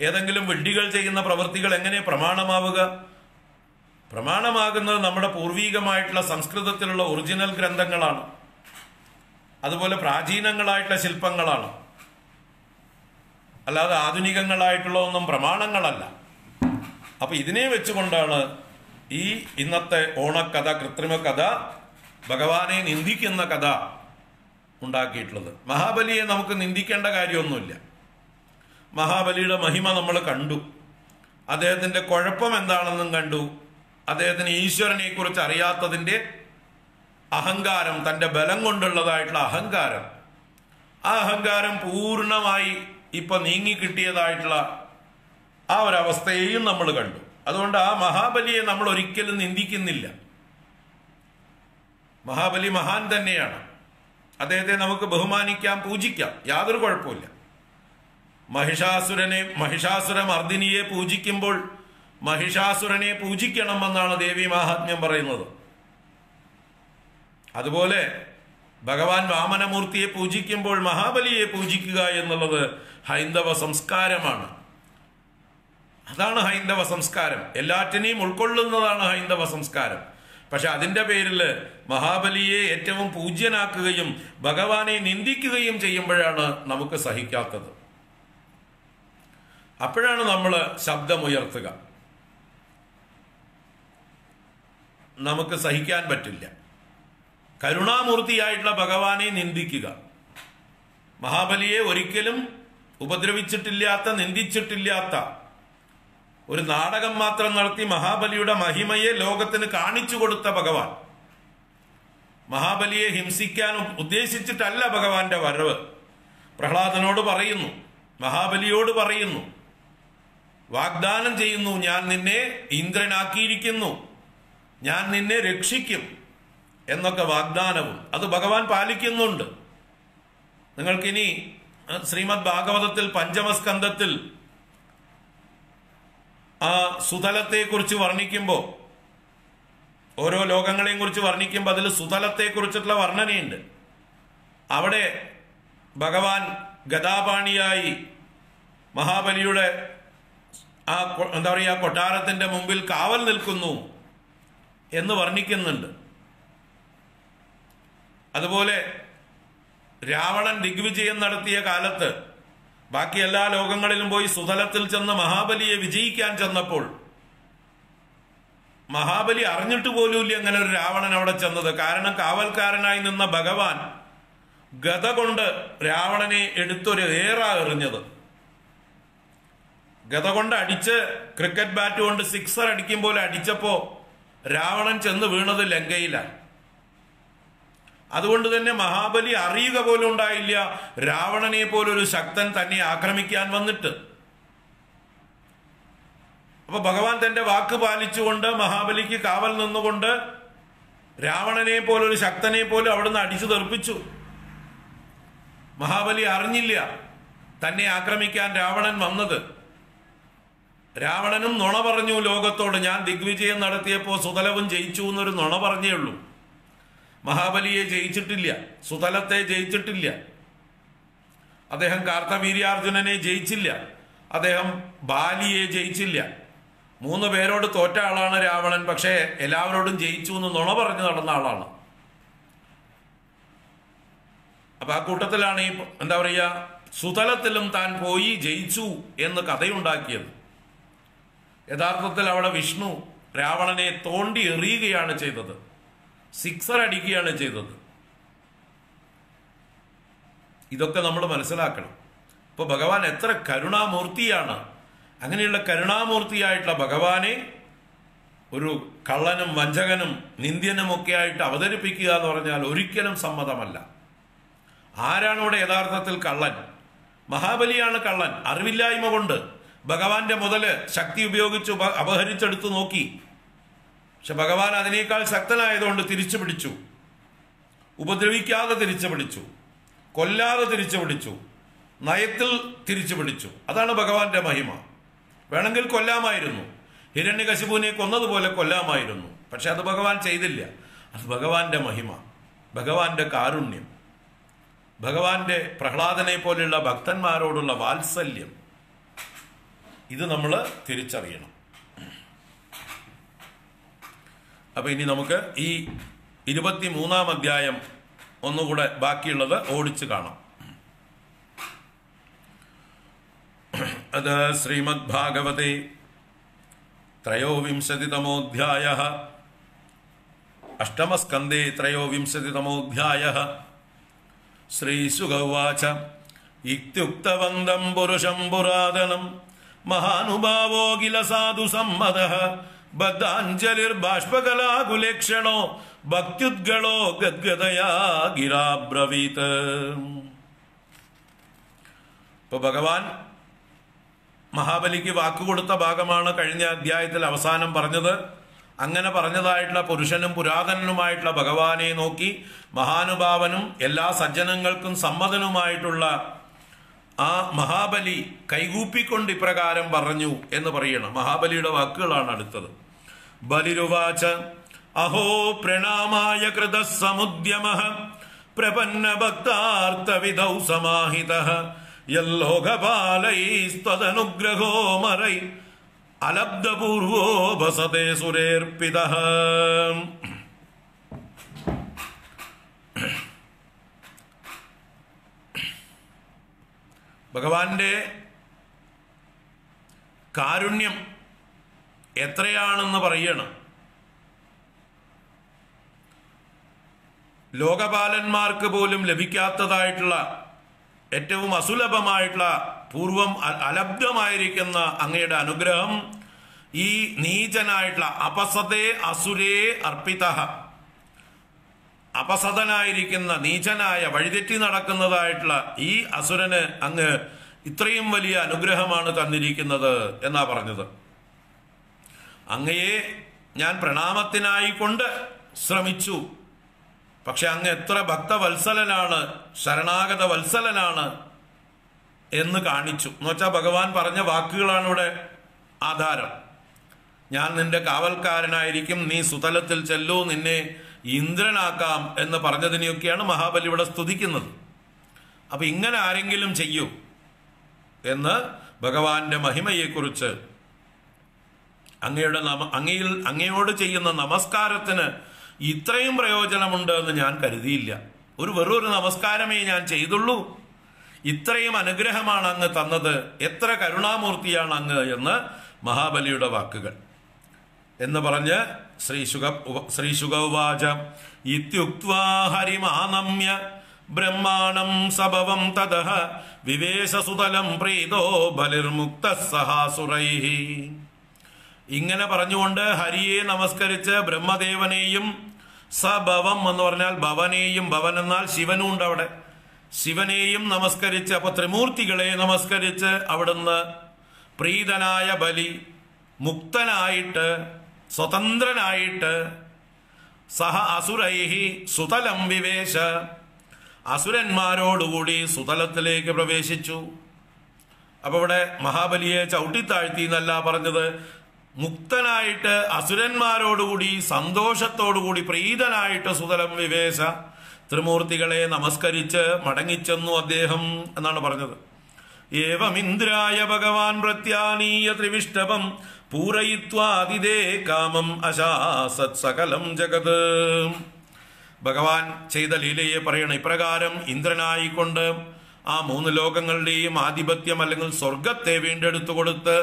ഏതെങ്കിലും വിഡ്ഢികൾ ചെയ്യുന്ന പ്രവൃത്തികൾ എങ്ങനെ പ്രമാണമാവുക? പ്രമാണമാകുന്നത് നമ്മുടെ പൂർവീകമായിട്ടുള്ള സംസ്കൃതത്തിലുള്ള ഒറിജിനൽ ഗ്രന്ഥങ്ങളാണ്. അതുപോലെ പ്രാചീനങ്ങളായിട്ടുള്ള ശില്പങ്ങളാണ്. അല്ലാതെ ആധുനികങ്ങളായിട്ടുള്ള ഒന്നും പ്രമാണങ്ങളല്ല. അപ്പൊ ഇതിനെ വെച്ചുകൊണ്ടാണ് ഈ ഇന്നത്തെ ഓണക്കഥ കൃത്രിമ കഥ ഭഗവാനെ നിന്ദിക്കുന്ന കഥ ഉണ്ടാക്കിയിട്ടുള്ളത്. മഹാബലിയെ നമുക്ക് നിന്ദിക്കേണ്ട കാര്യമൊന്നുമില്ല. മഹാബലിയുടെ മഹിമ നമ്മൾ കണ്ടു. അദ്ദേഹത്തിന്റെ കുഴപ്പം എന്താണെന്നും കണ്ടു. അദ്ദേഹത്തിന് ഈശ്വരനെ കുറിച്ച് അറിയാത്തതിന്റെ അഹങ്കാരം തന്റെ ബലം കൊണ്ടുള്ളതായിട്ടുള്ള അഹങ്കാരം. ആ അഹങ്കാരം പൂർണമായി ഇപ്പം നീങ്ങിക്കിട്ടിയതായിട്ടുള്ള ആ ഒരവസ്ഥയെയും നമ്മൾ കണ്ടു. അതുകൊണ്ട് ആ മഹാബലിയെ നമ്മൾ ഒരിക്കലും നിന്ദിക്കുന്നില്ല. മഹാബലി മഹാൻ തന്നെയാണ്. അദ്ദേഹത്തെ നമുക്ക് ബഹുമാനിക്കാം പൂജിക്കാം. യാതൊരു കുഴപ്പമില്ല മഹിഷാസുരനെ മഹിഷാസുര മർദ്ദിനിയെ പൂജിക്കുമ്പോൾ മഹിഷാസുരനെ പൂജിക്കണമെന്നാണ് ദേവി മാഹാത്മ്യം പറയുന്നത്. അതുപോലെ ഭഗവാൻ വാമനമൂർത്തിയെ പൂജിക്കുമ്പോൾ മഹാബലിയെ പൂജിക്കുക എന്നുള്ളത് ഹൈന്ദവ സംസ്കാരമാണ്. അതാണ് ഹൈന്ദവ സംസ്കാരം. എല്ലാറ്റിനെയും ഉൾക്കൊള്ളുന്നതാണ് ഹൈന്ദവ സംസ്കാരം. പക്ഷെ അതിന്റെ പേരിൽ മഹാബലിയെ ഏറ്റവും പൂജ്യനാക്കുകയും ഭഗവാനെ നിന്ദിക്കുകയും ചെയ്യുമ്പോഴാണ് നമുക്ക് സഹിക്കാത്തത്. അപ്പോഴാണ് നമ്മൾ ശബ്ദമുയർത്തുക. നമുക്ക് സഹിക്കാൻ പറ്റില്ല. കരുണാമൂർത്തിയായിട്ടുള്ള ഭഗവാനെ നിന്ദിക്കുക. മഹാബലിയെ ഒരിക്കലും ഉപദ്രവിച്ചിട്ടില്ലാത്ത നിന്ദിച്ചിട്ടില്ലാത്ത ഒരു നാടകം മാത്രം നടത്തി മഹാബലിയുടെ മഹിമയെ ലോകത്തിന് കാണിച്ചു കൊടുത്ത ഭഗവാൻ. മഹാബലിയെ ഹിംസിക്കാൻ ഉദ്ദേശിച്ചിട്ടല്ല ഭഗവാന്റെ വരവ്. പ്രഹ്ലാദനോട് പറയുന്നു മഹാബലിയോട് പറയുന്നു വാഗ്ദാനം ചെയ്യുന്നു ഞാൻ നിന്നെ ഇന്ദ്രനാക്കിയിരിക്കുന്നു ഞാൻ നിന്നെ രക്ഷിക്കും എന്നൊക്കെ വാഗ്ദാനവും അത് ഭഗവാൻ പാലിക്കുന്നുണ്ട്. നിങ്ങൾക്കിനി ശ്രീമദ് ഭാഗവതത്തിൽ പഞ്ചമസ്കന്ധത്തിൽ ആ സുതലത്തെക്കുറിച്ച് വർണിക്കുമ്പോൾ ഓരോ ലോകങ്ങളെയും കുറിച്ച് വർണിക്കുമ്പോൾ അതിൽ സുതലത്തെക്കുറിച്ചിട്ടുള്ള വർണനയുണ്ട്. അവിടെ ഭഗവാൻ ഗതാപാണിയായി മഹാബലിയുടെ ആ എന്താ പറയുക കൊട്ടാരത്തിന്റെ മുമ്പിൽ കാവൽ നിൽക്കുന്നു എന്ന് വർണിക്കുന്നുണ്ട്. അതുപോലെ രാവണൻ ദിഗ്വിജയം നടത്തിയ കാലത്ത് ബാക്കി എല്ലാ ലോകങ്ങളിലും പോയി സുതലത്തിൽ ചെന്ന് മഹാബലിയെ വിജയിക്കാൻ ചെന്നപ്പോൾ മഹാബലി അറിഞ്ഞിട്ട് പോലുമില്ല അങ്ങനെ ഒരു രാവണൻ അവിടെ ചെന്നത്. കാരണം കാവൽക്കാരനായി നിന്ന ഭഗവാൻ ഗത കൊണ്ട് രാവണനെ എടുത്തൊരു ഏറ എറിഞ്ഞത്. ഗത കൊണ്ട് അടിച്ച് ക്രിക്കറ്റ് ബാറ്റ് കൊണ്ട് സിക്സർ അടിക്കുമ്പോൾ അടിച്ചപ്പോ രാവണൻ ചെന്ന് വീണത് ലങ്കയിലാണ്. അതുകൊണ്ട് തന്നെ മഹാബലി അറിയുക പോലും ഉണ്ടായില്ല. രാവണനെ പോലൊരു ശക്തൻ തന്നെ ആക്രമിക്കാൻ വന്നിട്ട്. അപ്പൊ ഭഗവാൻ തന്റെ വാക്ക് പാലിച്ചുകൊണ്ട് മഹാബലിക്ക് കാവൽ നിന്നുകൊണ്ട് രാവണനെ പോലൊരു ശക്തനെ പോലും അവിടുന്ന് അടിച്ചു തെറിപ്പിച്ചു. മഹാബലി അറിഞ്ഞില്ല തന്നെ ആക്രമിക്കാൻ രാവണൻ വന്നത്. രാവണനും നുണ പറഞ്ഞു ലോകത്തോട് ഞാൻ ദിഗ്വിജയം നടത്തിയപ്പോൾ സുതലവും ജയിച്ചു എന്നൊരു നുണ പറഞ്ഞേ ഉള്ളൂ. മഹാബലിയെ ജയിച്ചിട്ടില്ല സുതലത്തെ ജയിച്ചിട്ടില്ല. അദ്ദേഹം കാർത്തവീര്യാർജുനനെ ജയിച്ചില്ല അദ്ദേഹം ബാലിയെ ജയിച്ചില്ല. മൂന്ന് പേരോട് തോറ്റ ആളാണ് രാവണൻ പക്ഷേ എല്ലാവരോടും ജയിച്ചു എന്ന് നുണ പറഞ്ഞു നടന്ന ആളാണ്. അപ്പൊ ആ കൂട്ടത്തിലാണ് ഈ എന്താ പറയുക സുതലത്തിലും താൻ പോയി ജയിച്ചു എന്ന് കഥയുണ്ടാക്കിയത്. യഥാർത്ഥത്തിൽ അവിടെ വിഷ്ണു രാവണനെ തോണ്ടി എറിയുകയാണ് ചെയ്തത്. സിക്സർ അടിക്കുകയാണ് ചെയ്തത്. ഇതൊക്കെ നമ്മൾ മനസ്സിലാക്കണം. ഇപ്പൊ ഭഗവാൻ എത്ര കരുണാമൂർത്തിയാണ്. അങ്ങനെയുള്ള കരുണാമൂർത്തിയായിട്ടുള്ള ഭഗവാനെ ഒരു കള്ളനും വഞ്ചകനും നിന്ദ്യനും ഒക്കെ ആയിട്ട് അവതരിപ്പിക്കുക എന്ന് പറഞ്ഞാൽ ഒരിക്കലും സമ്മതമല്ല. ആരാണ് ഇവിടെ യഥാർത്ഥത്തിൽ കള്ളൻ? മഹാബലിയാണ് കള്ളൻ. അറിവില്ലായ്മ കൊണ്ട് ഭഗവാന്റെ മുതൽ ശക്തി ഉപയോഗിച്ച് അപഹരിച്ചെടുത്തു നോക്കി. പക്ഷെ ഭഗവാൻ അതിനേക്കാൾ ശക്തനായതുകൊണ്ട് തിരിച്ചു പിടിച്ചു. ഉപദ്രവിക്കാതെ തിരിച്ചു പിടിച്ചു. കൊല്ലാതെ തിരിച്ചു പിടിച്ചു. നയത്തിൽ തിരിച്ചു പിടിച്ചു. അതാണ് ഭഗവാന്റെ മഹിമ. വേണമെങ്കിൽ കൊല്ലാമായിരുന്നു. ഹിരണ്യകശിപുവിനെ കൊന്നതുപോലെ കൊല്ലാമായിരുന്നു. പക്ഷെ അത് ഭഗവാൻ ചെയ്തില്ല. അത് ഭഗവാന്റെ മഹിമ. ഭഗവാന്റെ കാരുണ്യം. ഭഗവാന്റെ പ്രഹ്ലാദനെ പോലെയുള്ള ഭക്തന്മാരോടുള്ള വാത്സല്യം. ഇത് നമ്മൾ തിരിച്ചറിയണം. അപ്പൊ ഇനി നമുക്ക് ഈ ഇരുപത്തി മൂന്നാം അധ്യായം ഒന്നുകൂടെ ബാക്കിയുള്ളത് ഓടിച്ചു കാണാം. അത് ശ്രീമദ് ഭാഗവതേ ത്രയോവിംശതിതമോധ്യായ. അഷ്ടമസ്കന്ധേ ത്രയോവിംശതിതമോധ്യായ. ശ്രീസുഗവാച. ഇത്യുക്തവന്തം പുരുഷം പുരാതനം മഹാനുഭാവോ കില സാധു സമ്മത ബദ്ധാഞ്ജലിർബാഷ്പകലാകുലേക്ഷണോ ഭക്തിയുദ്ഗളോ ഗദ്ഗതയാ ഗിരാബ്രവീത് ഇപ്പൊ ഭഗവാൻ മഹാബലിക്ക് വാക്കുകൊടുത്ത ഭാഗമാണ് കഴിഞ്ഞ അധ്യായത്തിൽ അവസാനം പറഞ്ഞത്. അങ്ങനെ പറഞ്ഞതായിട്ടുള്ള പുരുഷനും പുരാതനനുമായിട്ടുള്ള ഭഗവാനെ നോക്കി മഹാനുഭാവനും എല്ലാ സജ്ജനങ്ങൾക്കും സമ്മതനുമായിട്ടുള്ള ആ മഹാബലി കൈകൂപ്പിക്കൊണ്ട് ഇപ്രകാരം പറഞ്ഞു എന്ന് പറയണം. മഹാബലിയുടെ വാക്കുകളാണ് അടുത്തത്. ബലിരുവാച. അഹോ പ്രണാമായ കൃത സമുദ്യമ പ്രപന്ന ഭക്താർത്ഥവിധൗ സമാഹിത യല്ലോകപാലൈസ്തദനുഗ്രഹോ മറൈ. അലബ്ധപൂർവോ ഭസതേ സുരേർപ്പിത ഭഗവാന്റെ കാരുണ്യം എത്രയാണെന്ന് പറയണം. ലോകപാലന്മാർക്ക് പോലും ലഭിക്കാത്തതായിട്ടുള്ള ഏറ്റവും അസുലഭമായിട്ടുള്ള പൂർവം അലബ്ധമായിരിക്കുന്ന അങ്ങയുടെ അനുഗ്രഹം ഈ നീചനായിട്ടുള്ള അപസതേ അസുരേ അർപ്പിത. അപസതനായിരിക്കുന്ന നീചനായ വഴിതെറ്റി നടക്കുന്നതായിട്ടുള്ള ഈ അസുരന് അങ്ങ് ഇത്രയും വലിയ അനുഗ്രഹമാണ് തന്നിരിക്കുന്നത് എന്നാ പറഞ്ഞത്. അങ്ങയെ ഞാൻ പ്രണാമത്തിനായിക്കൊണ്ട് ശ്രമിച്ചു. പക്ഷെ അങ്ങ് എത്ര ഭക്തവത്സലനാണ് ശരണാഗത വത്സലനാണ് എന്ന് കാണിച്ചു. എന്ന് വെച്ചാൽ ഭഗവാൻ പറഞ്ഞ വാക്കുകളാണ് ഇവിടെ ആധാരം. ഞാൻ നിന്റെ കാവൽക്കാരനായിരിക്കും നീ സുതലത്തിൽ ചെല്ലൂ നിന്നെ ഇന്ദ്രനാക്കാം എന്ന് പറഞ്ഞതിനെയൊക്കെയാണ് മഹാബലി ഇവിടെ സ്തുതിക്കുന്നത്. അപ്പൊ ഇങ്ങനെ ആരെങ്കിലും ചെയ്യൂ എന്ന് ഭഗവാന്റെ മഹിമയെക്കുറിച്ച് അങ്ങയുടെ നമ അങ്ങയിൽ അങ്ങയോട് ചെയ്യുന്ന നമസ്കാരത്തിന് ഇത്രയും പ്രയോജനമുണ്ട് എന്ന് ഞാൻ കരുതിയില്ല. ഒരു വെറൊരു നമസ്കാരമേ ഞാൻ ചെയ്തുള്ളൂ. ഇത്രയും അനുഗ്രഹമാണ് അങ്ങ് തന്നത്. എത്ര കരുണാമൂർത്തിയാണ് അങ്ങ് എന്ന് മഹാബലിയുടെ വാക്കുകൾ. എന്ന് പറഞ്ഞ് ശ്രീ ശുഗ ശ്രീ ഇത്യുക്വാ ഹരിമാനമ്യ ബ്രഹ്മാണം സഭവം തത വിവേശസുതലം പ്രീതോ ബലിർമുക്ത സഹാസുരൈ ഇങ്ങനെ പറഞ്ഞുകൊണ്ട് ഹരിയെ നമസ്കരിച്ച് ബ്രഹ്മദേവനെയും സഭവം എന്ന് പറഞ്ഞാൽ ഭവനെയും ഭവൻ എന്നാൽ ശിവനും ഉണ്ട് അവിടെ. ശിവനെയും നമസ്കരിച്ച് അപ്പൊ ത്രിമൂർത്തികളെ നമസ്കരിച്ച് അവിടുന്ന് പ്രീതനായ ബലി മുക്തനായിട്ട് സ്വതന്ത്രനായിട്ട് സഹ അസുരൈഹി സുതലം വിവേശ അസുരന്മാരോടുകൂടി സുതലത്തിലേക്ക് പ്രവേശിച്ചു. അപ്പൊ ഇവിടെ മഹാബലിയെ ചവിട്ടിത്താഴ്ത്തി എന്നല്ല പറഞ്ഞത്. മുക്തനായിട്ട് അസുരന്മാരോടുകൂടി സന്തോഷത്തോടുകൂടി പ്രീതനായിട്ട് സുതലം വിവേശ ത്രിമൂർത്തികളെ നമസ്കരിച്ച് മടങ്ങിച്ചെന്നു അദ്ദേഹം എന്നാണ് പറഞ്ഞത്. ഏവമിന്ദ്രായ ഭഗവാൻ പ്രത്യാനീയ ത്രിവിഷ്ടവം പൂരയിത്വാതിദേ കാമം അശാസത് സകലം ജഗത്. ഭഗവാൻ ചെയ്ത ലീലയെ പറയണം. ഇപ്രകാരം ഇന്ദ്രനായിക്കൊണ്ട് ആ മൂന്ന് ലോകങ്ങളുടെയും ആധിപത്യം അല്ലെങ്കിൽ സ്വർഗത്തെ വീണ്ടെടുത്തു കൊടുത്ത്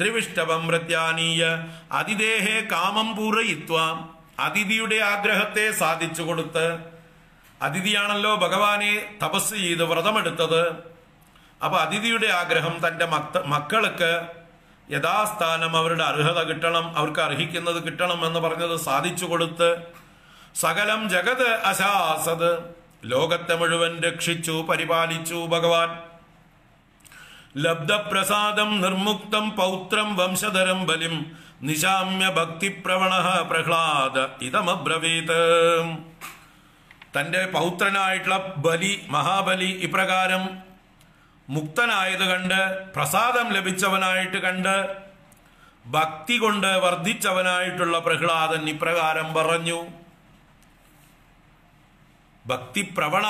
ത്രിവിഷ്ടവം പ്രത്യാനീയ അതിദേഹേ കാമം പൂരയിത്വാം അതിഥിയുടെ ആഗ്രഹത്തെ സാധിച്ചു കൊടുത്ത് അതിഥിയാണല്ലോ ഭഗവാനെ തപസ് ചെയ്ത് വ്രതമെടുത്തത്. അപ്പൊ അതിഥിയുടെ ആഗ്രഹം മക്ത മക്കൾക്ക് യഥാസ്ഥാനം അവരുടെ അർഹത കിട്ടണം അവർക്ക് അർഹിക്കുന്നത് കിട്ടണം എന്ന് പറഞ്ഞത് സാധിച്ചു കൊടുത്ത് സകലം ജഗത് അശാസത്. ലോകത്തെ മുഴുവൻ രക്ഷിച്ചു പരിപാലിച്ചു ഭഗവാൻ. ലബ്ധപ്രസാദം നിർമുക്തം പൗത്രം വംശധരം ബലിം നിശാമ്യ ഭക്തിപ്രവണ പ്രഹ്ലാദ ഇതമബ്രവീത്. തന്റെ പൗത്രനായിട്ടുള്ള ബലി മഹാബലി ഇപ്രകാരം മുക്തനായത് കണ്ട് പ്രസാദം ലഭിച്ചവനായിട്ട് കണ്ട് ഭക്തി കൊണ്ട് വർദ്ധിച്ചവനായിട്ടുള്ള പ്രഹ്ലാദൻ ഇപ്രകാരം പറഞ്ഞു. ഭക്തി പ്രവണ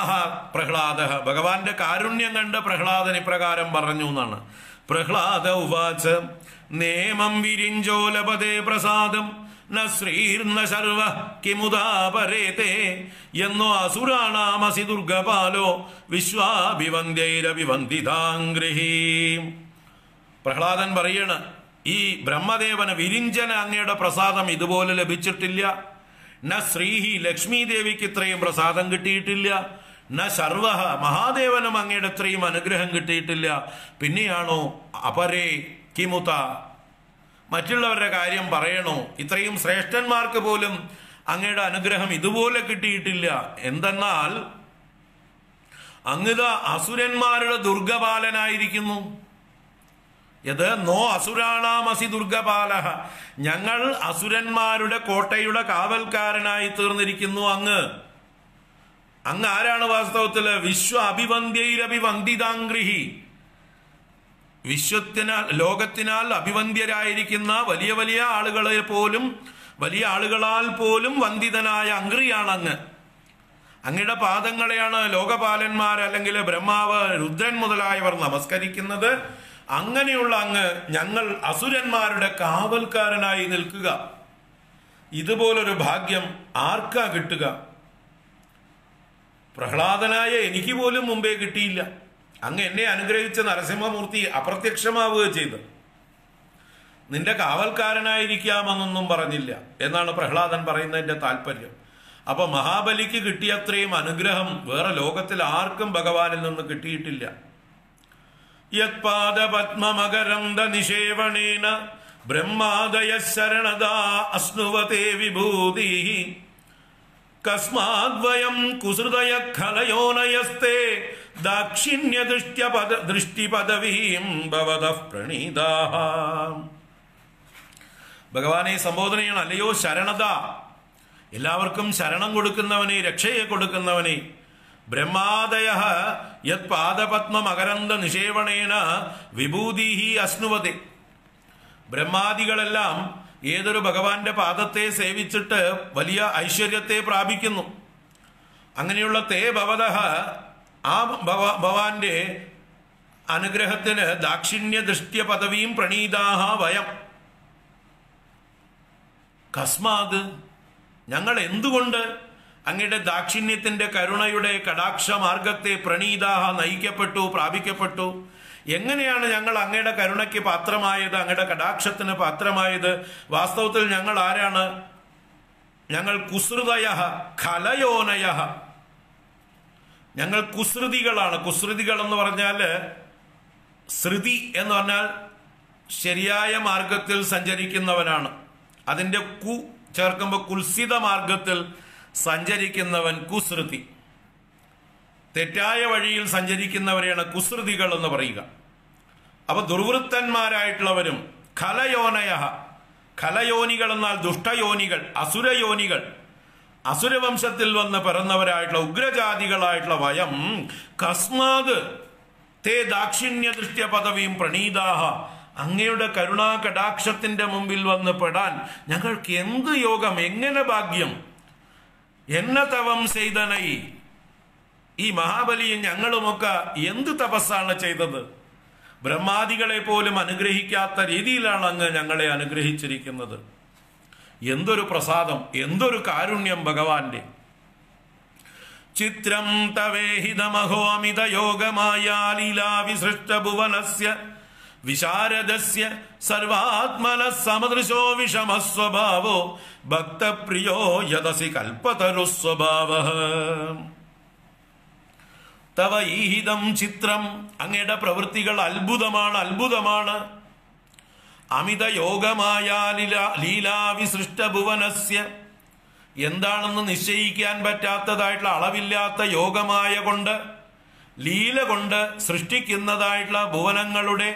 പ്രഹ്ലാദ ഭഗവാന്റെ കാരുണ്യം കണ്ട് പ്രഹ്ലാദൻ ഇപ്രകാരം പറഞ്ഞു എന്നാണ്. പ്രഹ്ലാദ ഉവാച നേമം വിരിഞ്ചോലപദേ പ്രസാദം ന ശ്രീർന്ന ശർവ കിമുദാ പരേതേ എന്നോ അസുരാണാമസി ദുർഗപാലോ വിശ്വാഭിവന്ദ്യൈരഭിവന്ദിതാംഗ്രഹീ പ്രഹ്ലാദൻ പറയണ് ഈ ബ്രഹ്മദേവന് വിരിഞ്ചന അങ്ങയുടെ പ്രസാദം ഇതുപോലെ ലഭിച്ചിട്ടില്ല. ന ശ്രീഹി ലക്ഷ്മി ദേവിക്ക് ഇത്രയും പ്രസാദം കിട്ടിയിട്ടില്ല. ന സർവഹ മഹാദേവനും അങ്ങയുടെ ഇത്രയും അനുഗ്രഹം കിട്ടിയിട്ടില്ല. പിന്നെയാണോ അപരേ കിമുത? മറ്റുള്ളവരുടെ കാര്യം പറയണോ? ഇത്രയും ശ്രേഷ്ഠന്മാർക്ക് പോലും അങ്ങയുടെ അനുഗ്രഹം ഇതുപോലെ കിട്ടിയിട്ടില്ല. എന്തെന്നാൽ അങ്ങുത അസുരന്മാരുടെ ദുർഗപാലനായിരിക്കുന്നു. ഇത് നോ അസുരാണാമസി ദുർഗപാല ഞങ്ങൾ അസുരന്മാരുടെ കോട്ടയുടെ കാവൽക്കാരനായി തീർന്നിരിക്കുന്നു അങ്ങ്. അങ്ങ് ആരാണ് വാസ്തവത്തിൽ വിശ്വ അഭിവന്ധ്യൈരഭിവന്ദിതാംഗ്രഹി വിശ്വത്തിനാൽ ലോകത്തിനാൽ അഭിവന്ധ്യരായിരിക്കുന്ന വലിയ വലിയ ആളുകളെ പോലും വലിയ ആളുകളാൽ പോലും വന്ദിതനായ അങ്ക്രിയാണ് അങ്ങ്. അങ്ങയുടെ പാദങ്ങളെയാണ് ലോകപാലന്മാർ അല്ലെങ്കിൽ ബ്രഹ്മാവ് രുദ്രൻ മുതലായവർ നമസ്കരിക്കുന്നത്. അങ്ങനെയുള്ള അങ്ങ് ഞങ്ങൾ അസുരന്മാരുടെ കാവൽക്കാരനായി നിൽക്കുക. ഇതുപോലൊരു ഭാഗ്യം ആർക്കാ കിട്ടുക? പ്രഹ്ലാദനായ എനിക്ക് പോലും മുമ്പേ കിട്ടിയില്ല. അങ്ങ് എന്നെ അനുഗ്രഹിച്ച നരസിംഹമൂർത്തി അപ്രത്യക്ഷമാവുക ചെയ്തു. നിന്റെ കാവൽക്കാരനായിരിക്കാമെന്നൊന്നും പറഞ്ഞില്ല എന്നാണ് പ്രഹ്ലാദൻ പറയുന്നതിന്റെ താല്പര്യം അപ്പൊ മഹാബലിക്ക് കിട്ടിയത്രയും അനുഗ്രഹം വേറെ ലോകത്തിൽ ആർക്കും ഭഗവാനിൽ നിന്ന് കിട്ടിയിട്ടില്ല. യത്പാദപത്മമകരന്ദ നിഷേവണേന ബ്രഹ്മാദയ ശരണദാ അസ്നുവതേ വിഭൂതി. കസ്മാദ്വയം കുസൃതയ ഖലയോനയസ്തേ ദാക്ഷിണ്യ ദൃഷ്ട്യപദ ദൃഷ്ടിപദവീം ഭവത പ്രണീതാ ഭഗവാനെ സംബോധന ചെയ്യണം അല്ലയോ ശരണത എല്ലാവർക്കും ശരണം കൊടുക്കുന്നവനെ രക്ഷയെ കൊടുക്കുന്നവനെ ബ്രഹ്മാദയ യത് പാദപത്മ മകരന്ത നിഷേവണേന വിഭൂതി അശ്നുവതി. ബ്രഹ്മാദികളെല്ലാം ഏതൊരു ഭഗവാന്റെ പാദത്തെ സേവിച്ചിട്ട് വലിയ ഐശ്വര്യത്തെ പ്രാപിക്കുന്നു. അങ്ങനെയുള്ള തേ ഭവത ആ ഭവാന്റെ അനുഗ്രഹത്തിന് ദാക്ഷിണ്യ ദൃഷ്ട്യ പദവിയും പ്രണീതാഹ വയം. കസ്മാത് ഞങ്ങൾ എന്തുകൊണ്ട് അങ്ങയുടെ ദാക്ഷിണ്യത്തിന്റെ കരുണയുടെ കടാക്ഷ മാർഗത്തെ പ്രണീതാഹ നയിക്കപ്പെട്ടു പ്രാപിക്കപ്പെട്ടു. എങ്ങനെയാണ് ഞങ്ങൾ അങ്ങയുടെ കരുണയ്ക്ക് പാത്രമായത് അങ്ങയുടെ കടാക്ഷത്തിന് പാത്രമായത്? വാസ്തവത്തിൽ ഞങ്ങൾ ആരാണ്? ഞങ്ങൾ കുസൃതയ ഖലയോനയ ഞങ്ങൾ കുസൃതികളാണ്. കുസൃതികൾ എന്ന് പറഞ്ഞാൽ ശ്രുതി എന്ന് പറഞ്ഞാൽ ശരിയായ മാർഗത്തിൽ സഞ്ചരിക്കുന്നവനാണ്. അതിന്റെ കു ചേർക്കുമ്പോൾ കുൽസിത മാർഗത്തിൽ സഞ്ചരിക്കുന്നവൻ കുസൃതി. തെറ്റായ വഴിയിൽ സഞ്ചരിക്കുന്നവരെയാണ് കുസൃതികൾ എന്ന് പറയുക. അപ്പൊ ദുർവൃത്തന്മാരായിട്ടുള്ളവരും ഖലയോനയ ഖലയോനികൾ എന്നാൽ ദുഷ്ടയോനികൾ അസുരയോനികൾ. അസുരവംശത്തിൽ വന്ന് പിറന്നവരായിട്ടുള്ള ഉഗ്രജാതികളായിട്ടുള്ള വയം കസ്മാത് തേ ദാക്ഷിണ്യ ദൃഷ്ട്യ പദവിയും പ്രണീതാഹ. അങ്ങയുടെ കരുണാ കടാക്ഷത്തിന്റെ മുമ്പിൽ വന്ന് പെടാൻ ഞങ്ങൾക്ക് എന്ത് യോഗം? എങ്ങനെ ഭാഗ്യം? എന്നെ തവം ചെയ്തനൈ. ഈ മഹാബലിയും ഞങ്ങളുമൊക്കെ എന്ത് തപസ്സാണ് ചെയ്തത്? ബ്രഹ്മാദികളെ പോലും അനുഗ്രഹിക്കാത്ത രീതിയിലാണ് അങ്ങ് ഞങ്ങളെ അനുഗ്രഹിച്ചിരിക്കുന്നത്. എന്തൊരു പ്രസാദം എന്തൊരു കാരുണ്യം ഭഗവാന്റെ. ചിത്രം തവേഹിതമഹോമിതയോഗമായ ലീലാവിസൃഷ്ട ഭുവനസ്യ വിശാരദസ്യ സർവാത്മന സമദൃശോ വിഷമസ്വഭാവോ ഭക്തപ്രിയോ യദസി കൽപ്പതരു സ്വഭാവ തവ ഈഹിതം ചിത്രം അങ്ങയുടെ പ്രവൃത്തികൾ അത്ഭുതമാണ് അത്ഭുതമാണ്. അമിത യോഗമായ ലീല ലീലാവിസൃഷ്ട ഭുവനസ്യ എന്താണെന്ന് നിശ്ചയിക്കാൻ പറ്റാത്തതായിട്ടുള്ള അളവില്ലാത്ത യോഗമായ കൊണ്ട് ലീല കൊണ്ട് സൃഷ്ടിക്കുന്നതായിട്ടുള്ള ഭുവനങ്ങളുടെ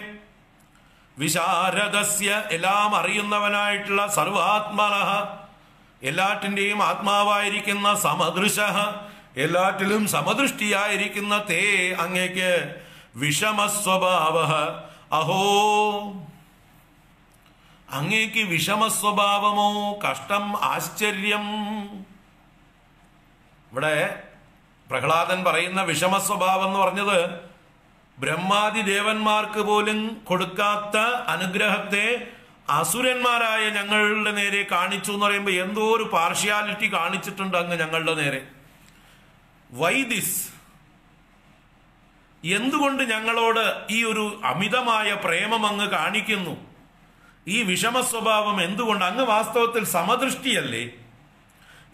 വിശാരദസ്യ എല്ലാം അറിയുന്നവനായിട്ടുള്ള സർവാത്മന. എല്ലാറ്റിന്റെയും ആത്മാവായിരിക്കുന്ന സമദൃശ. എല്ലാറ്റിലും സമദൃഷ്ടിയായിരിക്കുന്ന തേ അങ്ങേക്ക് വിഷമസ്വഭാവ. അഹോ. അങ്ങേക്ക് വിഷമസ്വഭാവമോ? കഷ്ടം ആശ്ചര്യം. ഇവിടെ പ്രഹ്ലാദൻ പറയുന്ന വിഷമസ്വഭാവം എന്ന് പറഞ്ഞത് ബ്രഹ്മാദി ദേവന്മാർക്ക് പോലും കൊടുക്കാത്ത അനുഗ്രഹത്തെ അസുരന്മാരായ ഞങ്ങളുടെ നേരെ കാണിച്ചു എന്ന് പറയുമ്പോൾ എന്തോ ഒരു പാർഷ്യാലിറ്റി കാണിച്ചിട്ടുണ്ട് അങ്ങ് ഞങ്ങളുടെ നേരെ. വൈദിസ് എന്തുകൊണ്ട് ഞങ്ങളോട് ഈ ഒരു അമിതമായ പ്രേമം അങ്ങ് കാണിക്കുന്നു? ഈ വിഷമ സ്വഭാവം എന്തുകൊണ്ട്? അങ്ങ് വാസ്തവത്തിൽ സമദൃഷ്ടിയല്ലേ?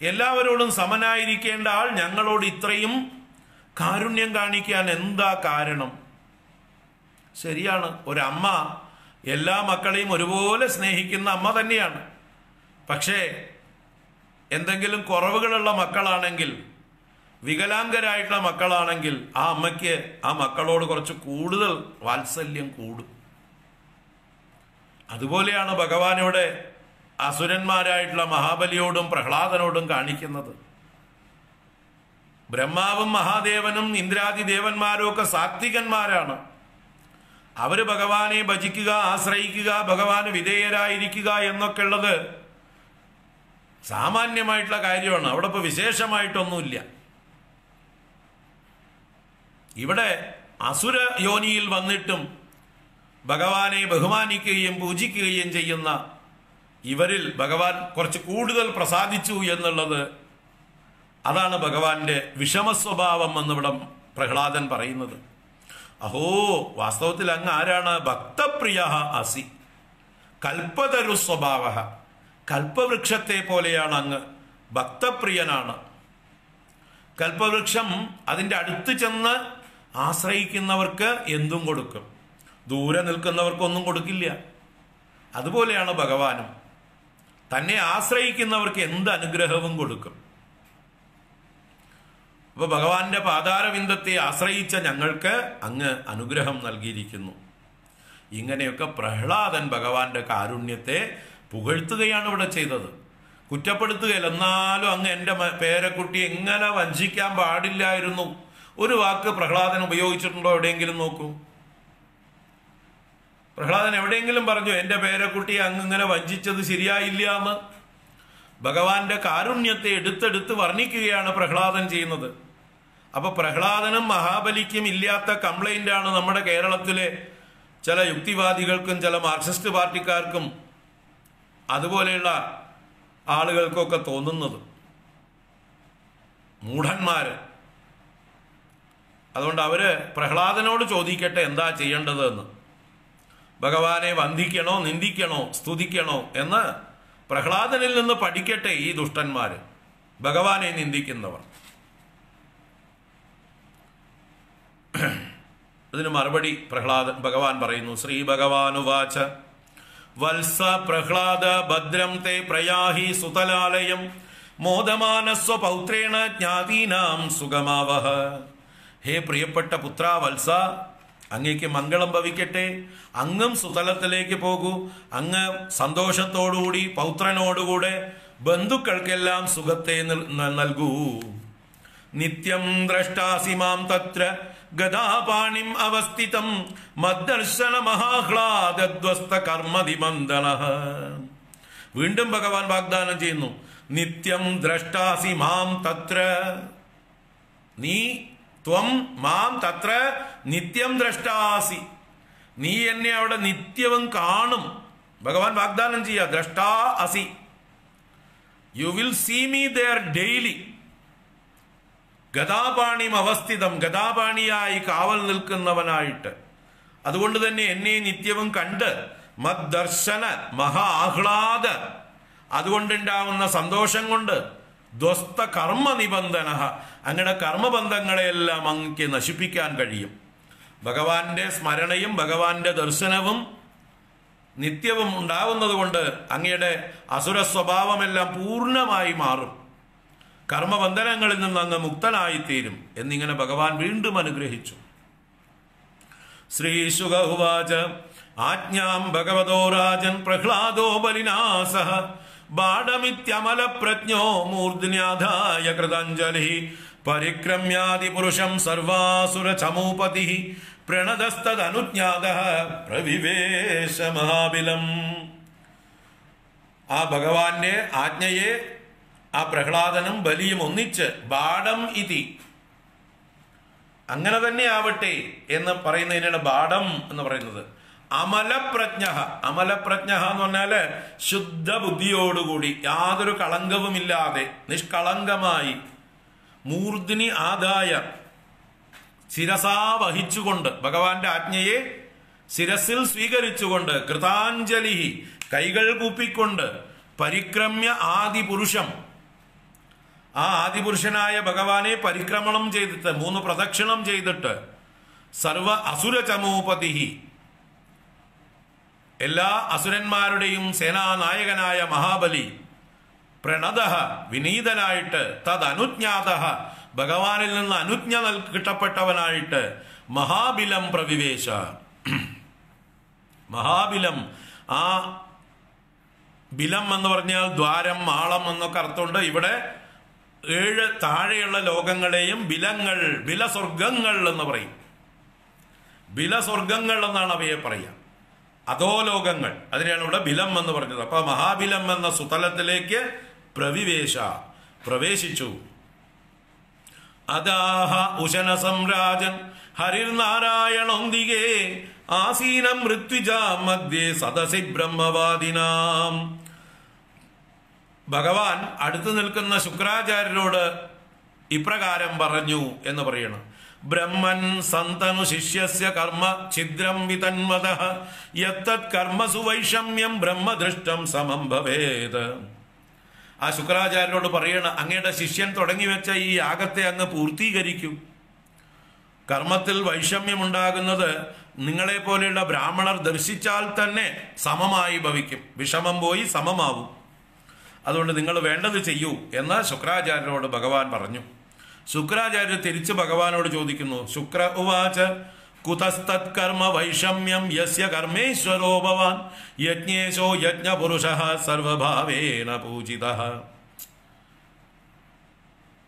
എല്ലാവരോടും സമനായിരിക്കേണ്ട ആൾ ഞങ്ങളോട് ഇത്രയും കാരുണ്യം കാണിക്കാൻ എന്താ കാരണം? ശരിയാണ്. ഒരമ്മ എല്ലാ മക്കളെയും ഒരുപോലെ സ്നേഹിക്കുന്ന അമ്മ തന്നെയാണ്. പക്ഷേ എന്തെങ്കിലും കുറവുകളുള്ള മക്കളാണെങ്കിൽ വികലാംഗരായിട്ടുള്ള മക്കളാണെങ്കിൽ ആ അമ്മയ്ക്ക് ആ മക്കളോട് കുറച്ച് കൂടുതൽ വാത്സല്യം കൂടും. അതുപോലെയാണ് ഭഗവാൻ ഇവിടെ അസുരന്മാരായിട്ടുള്ള മഹാബലിയോടും പ്രഹ്ലാദനോടും കാണിക്കുന്നത്. ബ്രഹ്മാവും മഹാദേവനും ഇന്ദ്രാദി ദേവന്മാരും ഒക്കെ സാത്വികന്മാരാണ്. അവർ ഭഗവാനെ ഭജിക്കുക ആശ്രയിക്കുക ഭഗവാന് വിധേയരായിരിക്കുക എന്നൊക്കെ ഉള്ളത് സാമാന്യമായിട്ടുള്ള കാര്യമാണ്. അവിടെ ഇപ്പൊ വിശേഷമായിട്ടൊന്നുമില്ല. ഇവിടെ അസുര യോനിയിൽ വന്നിട്ടും ഭഗവാനെ ബഹുമാനിക്കുകയും പൂജിക്കുകയും ചെയ്യുന്ന ഇവരിൽ ഭഗവാൻ കുറച്ച് കൂടുതൽ പ്രസാദിച്ചു എന്നുള്ളത് അതാണ് ഭഗവാന്റെ വിഷമസ്വഭാവം എന്നിവിടെ പ്രഹ്ലാദൻ പറയുന്നത്. അഹോ വാസ്തവത്തിൽ അങ്ങ് ആരാണ്? ഭക്തപ്രിയ അസി. കൽപ്പതരു സ്വഭാവ കൽപ്പവൃക്ഷത്തെ പോലെയാണ് അങ്ങ്. ഭക്തപ്രിയനാണ്. കൽപ്പവൃക്ഷം അതിന്റെ അടുത്ത് ചെന്ന് ആശ്രയിക്കുന്നവർക്ക് എന്തും കൊടുക്കും. ദൂരെ നിൽക്കുന്നവർക്കൊന്നും കൊടുക്കില്ല. അതുപോലെയാണ് ഭഗവാനും. തന്നെ ആശ്രയിക്കുന്നവർക്ക് എന്ത് അനുഗ്രഹവും കൊടുക്കും. അപ്പൊ ഭഗവാന്റെ പാതാരവിന്ദത്തെ ആശ്രയിച്ച ഞങ്ങൾക്ക് അങ്ങ് അനുഗ്രഹം നൽകിയിരിക്കുന്നു. ഇങ്ങനെയൊക്കെ പ്രഹ്ലാദൻ ഭഗവാന്റെ കാരുണ്യത്തെ പുകഴ്ത്തുകയാണ് ഇവിടെ ചെയ്തത്. കുറ്റപ്പെടുത്തുകയല്ല എന്നാലും അങ്ങ് എന്റെ പേരക്കുട്ടി എങ്ങനെ വഞ്ചിക്കാൻ പാടില്ലായിരുന്നു. ഒരു വാക്ക് പ്രഹ്ലാദൻ ഉപയോഗിച്ചിട്ടുണ്ടോ എവിടെയെങ്കിലും നോക്കൂ. പ്രഹ്ലാദൻ എവിടെയെങ്കിലും പറഞ്ഞു എന്റെ പേരക്കുട്ടി അങ്ങ് ഇങ്ങനെ വഞ്ചിച്ചത് ശരിയായില്ല എന്ന്. ഭഗവാന്റെ കാരുണ്യത്തെ എടുത്തെടുത്ത് വർണിക്കുകയാണ് പ്രഹ്ലാദൻ ചെയ്യുന്നത്. അപ്പൊ പ്രഹ്ലാദനും മഹാബലിക്കും ഇല്ലാത്ത കംപ്ലൈന്റ് ആണ് നമ്മുടെ കേരളത്തിലെ ചില യുക്തിവാദികൾക്കും ചില മാർക്സിസ്റ്റ് പാർട്ടിക്കാർക്കും അതുപോലെയുള്ള ആളുകൾക്കൊക്കെ തോന്നുന്നത്. മൂഢന്മാര്. അതുകൊണ്ട് അവർ പ്രഹ്ലാദനോട് ചോദിക്കട്ടെ എന്താ ചെയ്യേണ്ടത് എന്ന് ഭഗവാനെ വന്ദിക്കണോ നിന്ദിക്കണോ സ്തുതിക്കണോ എന്ന് പ്രഹ്ലാദനിൽ നിന്ന് പഠിക്കട്ടെ ഈ ദുഷ്ടന്മാര്. ഭഗവാനെ നിന്ദിക്കുന്നവർ. അതിന് മറുപടി പ്രഹ്ലാദൻ ഭഗവാൻ പറയുന്നു ശ്രീ ഭഗവാനുവാച വത്സ പ്രഹ്ലാദ ഭദ്രം തേ പ്രയാഹി സുതലാലയം മോദമാനസ്വ പൗത്രേണ ജ്ഞാതീനാം സുഗമാവഹ. ഹേ പ്രിയപ്പെട്ട പുത്ര വത്സ അങ്ങേക്ക് മംഗളം ഭവിക്കട്ടെ. അങ്ങും സുതലത്തിലേക്ക് പോകൂ. അങ്ങ് സന്തോഷത്തോടുകൂടി പൗത്രനോടുകൂടെ ബന്ധുക്കൾക്കെല്ലാം സുഖത്തെ നിൽ- നൽകൂ. നിത്യം ദ്രഷ്ടാസിമാം തത്ര ഗതാപാണിം അവസ്ഥിതം മദ്ദർശന മഹാഹ്ലാദ്വസ്ത കർമ്മതിമന്ദന. വീണ്ടും ഭഗവാൻ വാഗ്ദാനം ചെയ്യുന്നു. നിത്യം ദ്രഷ്ടാസി മാം തത്ര. നീ ത്വം മാം തത്ര നിത്യം ദ്രഷ്ടാസി. നീ എന്നെ അവിടെ നിത്യവും കാണും. ഭഗവാൻ വാഗ്ദാനം ചെയ്യുക ദ്രഷ്ടാ അസി. You will see me there daily ഗതാപാണിം അവസ്ഥിതം ഗതാപാണിയായി കാവൽ നിൽക്കുന്നവനായിട്ട്. അതുകൊണ്ട് തന്നെ എന്നെ നിത്യവും കണ്ട് മദ്ദർശന മഹാ ആഹ്ലാദ. അതുകൊണ്ടുണ്ടാവുന്ന സന്തോഷം കൊണ്ട് ധ്വസ്ത കർമ്മ നിബന്ധന അങ്ങയുടെ കർമ്മബന്ധങ്ങളെയെല്ലാം അങ്ങക്ക് നശിപ്പിക്കാൻ കഴിയും. ഭഗവാന്റെ സ്മരണയും ഭഗവാന്റെ ദർശനവും നിത്യവും ഉണ്ടാവുന്നത് കൊണ്ട് അങ്ങയുടെ അസുര സ്വഭാവമെല്ലാം പൂർണമായി മാറും. കർമ്മബന്ധനങ്ങളിൽ നിന്ന് അങ്ങ് മുക്തനായിത്തീരും എന്നിങ്ങനെ ഭഗവാൻ വീണ്ടും അനുഗ്രഹിച്ചു. ശ്രീശുഗ ഉവാച ആജ്ഞാം ഭഗവതോ രാജൻ പ്രഹ്ലാദോ ബലിനാസ ബാഡമിത്യമല പ്രജ്ഞോ മൂർധ്ന്യാധായ കൃതാഞ്ജലി. പരിക്രമ്യാതി പുരുഷം സർവാസുര ചമൂപതി. പ്രണതസ്തനുജ്ഞാത പ്രവിവേശ മഹാബിലം. ആ ഭഗവാന്റെ ആജ്ഞയെ ആ പ്രഹ്ലാദനും ബലിയും ഒന്നിച്ച് ബാഡം ഇതി. അങ്ങനെ തന്നെ ആവട്ടെ എന്ന് പറയുന്നതിനാണ് ബാഡം എന്ന് പറയുന്നത്. അമലപ്രജ്ഞ അമലപ്രജ്ഞ എന്ന് പറഞ്ഞാൽ ശുദ്ധ ബുദ്ധിയോടുകൂടി യാതൊരു കളങ്കവുമില്ലാതെ നിഷ്കളങ്കമായി മൂർധിനി ആദായ ശിരസാ വഹിച്ചുകൊണ്ട് ഭഗവാന്റെ ആജ്ഞയെ ശിരസിൽ സ്വീകരിച്ചുകൊണ്ട് കൃതാഞ്ജലി കൈകൾ കൂപ്പിക്കൊണ്ട് പരിക്രമ്യ ആദിപുരുഷം. ആ ആദിപുരുഷനായ ഭഗവാനെ പരിക്രമണം ചെയ്തിട്ട് മൂന്ന് പ്രദക്ഷിണം ചെയ്തിട്ട് സർവ അസുര ചമൂപതി എല്ലാ അസുരന്മാരുടെയും സേനാനായകനായ മഹാബലി പ്രണത വിനീതനായിട്ട് തദ്നുജ്ഞാത ഭഗവാനിൽ നിന്ന് അനുജ്ഞ നൽ കിട്ടപ്പെട്ടവനായിട്ട് മഹാബിലം പ്രവിവേശ. മഹാബിലം ആ ബിലം എന്ന് പറഞ്ഞാൽ ദ്വാരം മാളം എന്നൊക്കെ അർത്ഥമുണ്ട്. ഇവിടെ ഏഴ് താഴെയുള്ള ലോകങ്ങളെയും ബിലങ്ങൾ ബിലസ്വർഗങ്ങൾ എന്ന് പറയും. ബിലസ്വർഗങ്ങൾ എന്നാണ് അവയെ പറയുക. അതോ ലോകങ്ങൾ അതിനെയാണ് ഇവിടെ ബിലം എന്ന് പറഞ്ഞത്. അപ്പൊ മഹാബിലം എന്ന സുതലത്തിലേക്ക് പ്രവിവേശ പ്രവേശിച്ചു. അദാഹ ഉശന സംരാജൻ ഹരിർനാരായണൊന്തികേ ആസീനം മൃത്യുജ മധ്യേ സദസി ബ്രഹ്മവാദിനാം. ഭഗവാൻ അടുത്തു നിൽക്കുന്ന ശുക്രാചാര്യരോട് ഇപ്രകാരം പറഞ്ഞു എന്ന് പറയണം. ബ്രഹ്മൻ സന്തനു ശിഷ്യസ്യ കർമ്മ ഛിദ്രം വിതന്മത യത്തത് കർമ്മസു വൈഷമ്യം ബ്രഹ്മദൃഷ്ടം സമം ഭവേത്. ആ ശുക്രാചാര്യരോട് പറയണ അങ്ങയുടെ ശിഷ്യൻ തുടങ്ങി വെച്ച ഈ യാഗത്തെ അങ്ങ് പൂർത്തീകരിക്കും. കർമ്മത്തിൽ വൈഷമ്യമുണ്ടാകുന്നത് നിങ്ങളെ പോലെയുള്ള ബ്രാഹ്മണർ ദർശിച്ചാൽ തന്നെ സമമായി ഭവിക്കും. വിഷമം പോയി സമമാവും. അതുകൊണ്ട് നിങ്ങൾ വേണ്ടത് ചെയ്യൂ എന്ന് ശുക്രാചാര്യരോട് ഭഗവാൻ പറഞ്ഞു. ശുക്രാചാര്യർ തിരിച്ച് ഭഗവാനോട് ചോദിക്കുന്നു ശുക്ര ഉവാച കുതസ്തത്കർമ്മ വൈഷമ്യം യസ്യ കർമ്മേശ്വരോ ഭവാൻ യജ്ഞേശോ യജ്ഞപുരുഷ സർവഭാവേന പൂജിത.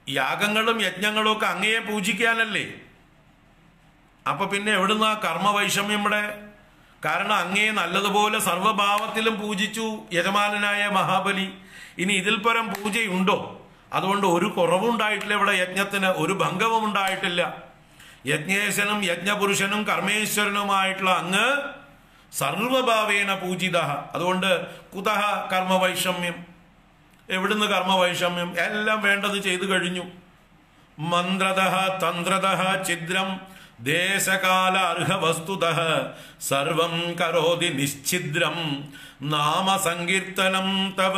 യാഗങ്ങളും യജ്ഞങ്ങളും ഒക്കെ അങ്ങയെ പൂജിക്കാനല്ലേ? അപ്പൊ പിന്നെ എവിടുന്ന കർമ്മവൈഷമ്യം ഇവിടെ? കാരണം അങ്ങയെ നല്ലതുപോലെ സർവഭാവത്തിലും പൂജിച്ചു യജമാനനായ മഹാബലി. ഇനി ഇതിൽ പരം പൂജയുണ്ടോ? അതുകൊണ്ട് ഒരു കുറവും ഉണ്ടായിട്ടില്ല ഇവിടെ യജ്ഞത്തിന് ഒരു ഭംഗവും ഉണ്ടായിട്ടില്ല യജ്ഞേശനും യജ്ഞപുരുഷനും കർമ്മേശ്വരനുമായിട്ടുള്ള അങ്ങ് സർവഭാവേന പൂജിത. അതുകൊണ്ട് കുതഹ കർമ്മവൈഷമ്യം. എവിടുന്ന് കർമ്മവൈഷമ്യം? എല്ലാം വേണ്ടത് ചെയ്തു കഴിഞ്ഞു. മന്ത്രത തന്ത്രത ഛിദ്രം ദേശകാല അർഹ വസ്തുത സർവം കരോതി നിശ്ചിദ്രം നാമസങ്കീർത്തനം തവ.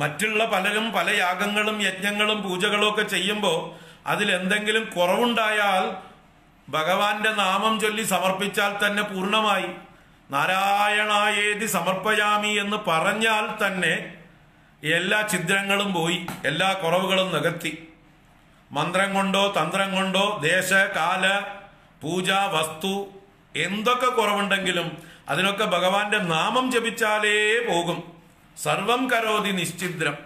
മറ്റുള്ള പലരും പല യാഗങ്ങളും യജ്ഞങ്ങളും പൂജകളും ഒക്കെ ചെയ്യുമ്പോൾ അതിൽ എന്തെങ്കിലും കുറവുണ്ടായാൽ ഭഗവാന്റെ നാമം ചൊല്ലി സമർപ്പിച്ചാൽ തന്നെ പൂർണമായി നാരായണായേതി സമർപ്പയാമി എന്ന് പറഞ്ഞാൽ തന്നെ എല്ലാ ഛിദ്രങ്ങളും പോയി എല്ലാ കുറവുകളും നികത്തി. മന്ത്രം കൊണ്ടോ തന്ത്രം കൊണ്ടോ ദേശ കാല പൂജ വസ്തു എന്തൊക്കെ കുറവുണ്ടെങ്കിലും അതിനൊക്കെ ഭഗവാന്റെ നാമം ജപിച്ചാലേ പോകും. സർവം കരോതി നിശ്ചിദ്രം.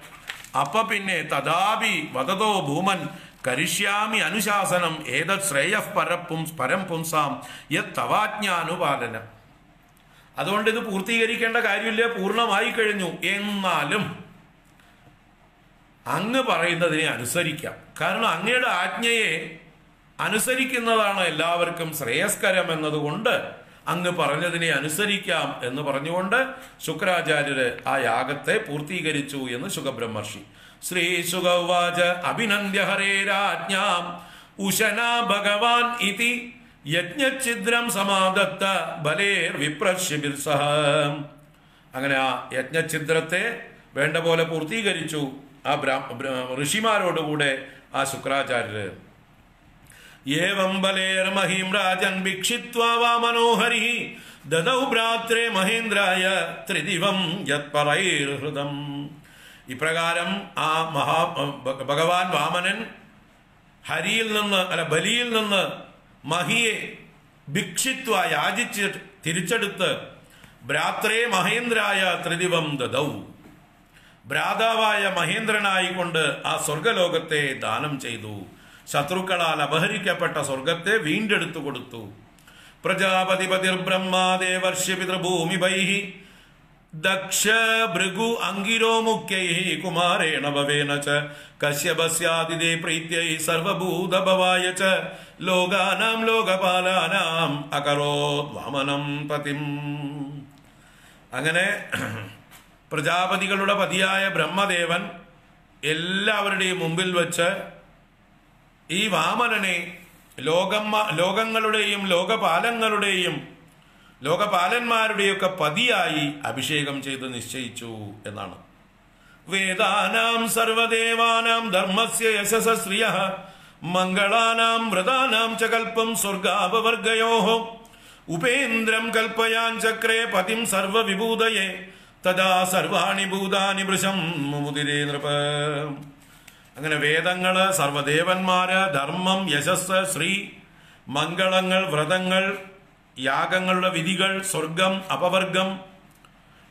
അപ്പൊ പിന്നെ തഥാപി വതതോ ഭൂമൻ കരിഷ്യാമി അനുശാസനം ഏതത് ശ്രേയ പരപ്പും പരം പുംസാം യത് തവാജ്ഞാനുപാലനം അതുകൊണ്ട് ഇത് പൂർത്തീകരിക്കേണ്ട കാര്യമില്ല? പൂർണമായി കഴിഞ്ഞു. എന്നാലും അങ്ങ് പറയുന്നതിനെ അനുസരിക്കാം. കാരണം അങ്ങയുടെ ആജ്ഞയെ അനുസരിക്കുന്നതാണ് എല്ലാവർക്കും ശ്രേയസ്കരം എന്നതുകൊണ്ട് അങ്ങ് പറഞ്ഞതിനെ അനുസരിക്കാം എന്ന് പറഞ്ഞുകൊണ്ട് ശുക്രാചാര്യര് ആ യാഗത്തെ പൂർത്തീകരിച്ചു എന്ന് സുഖബ്രഹ്മർഷി ശ്രീ സുഖവാച അഭിനന്ദ്യ ഹരേ രാജ്ഞാം ഉശന ഭഗവാൻ ഇതി യജ്ഞഛിദ്രം സമാദത്ത ബലേർ വിപ്രശിബിർ സഹ. അങ്ങനെ ആ യജ്ഞഛിദ്രത്തെ വേണ്ട പോലെ പൂർത്തീകരിച്ചു ആ ബ്രാ ബ്ര- ഋഷിമാരോടുകൂടെ ആ ശുക്രാചാര്യര് ഏവം ബലേർമഹീം രാജൻ ഭിക്ഷിത്വാ വാ മനോഹരി ദദൗ ഭ്രാത്രേ മഹേന്ദ്രായ ത്രിദിവം യത്പറൈർഹൃതം ഇപ്രകാരം ആ മഹാ ഭഗവാൻ വാമനൻ ഹരിയിൽ നിന്ന് അല്ല ബലിയിൽ നിന്ന് മഹിയെ ഭിക്ഷിത്വ യാചിച്ച് തിരിച്ചെടുത്ത് ഭ്രാത്രേ മഹേന്ദ്രായ ത്രിദിവം ദദൗ. ഭ്രാതാവായ മഹേന്ദ്രനായിക്കൊണ്ട് ആ സ്വർഗലോകത്തെ ദാനം ചെയ്തു. ശത്രുക്കളാൽ അപഹരിക്കപ്പെട്ട സ്വർഗത്തെ വീണ്ടെടുത്തു കൊടുത്തു. പ്രജാപതിപതിർ ബ്രഹ്മാദേവർഷ്യ പിതൃഭൂമിഭൈ ദക്ഷ ഭൃഗു അങ്കിരോ മുഖ്യൈ കുമാരേണ ഭവേന ച. കശ്യപസ്യാതിദേ പ്രീത്യൈ സർവഭൂതഭവായ ച. ലോകാനാം ലോകപാലാനാം അകരോത് വാമനം പതിം. അങ്ങനെ പ്രജാപതികളുടെ പതിയായ ബ്രഹ്മദേവൻ എല്ലാവരുടെയും മുമ്പിൽ വെച്ച് ഈ വാമനനെ ലോകമ്മ ലോകങ്ങളുടെയും ലോകപാലങ്ങളുടെയും ലോകപാലന്മാരുടെയൊക്കെ പതിയായി അഭിഷേകം ചെയ്ത് നിശ്ചയിച്ചു എന്നാണ്. വേദാനാം സർവദേവാനാം ധർമ്മസ്യ യശസ ശ്രിയ മംഗളാനാം വ്രതാനാം ച കൽപ്പം സ്വർഗാപവർഗയോ ഉപേന്ദ്രം കൽപ്പയാൻ ചക്രേ പതിം സർവവിഭൂതയെ തഥാ സർവാണി ഭൂതാനി വൃശം മുതിരേ നൃപ. അങ്ങനെ വേദങ്ങൾ സർവദേവന്മാര് ധർമ്മം യശസ് ശ്രീ മംഗളങ്ങൾ വ്രതങ്ങൾ യാഗങ്ങളുടെ വിധികൾ സ്വർഗം അപവർഗം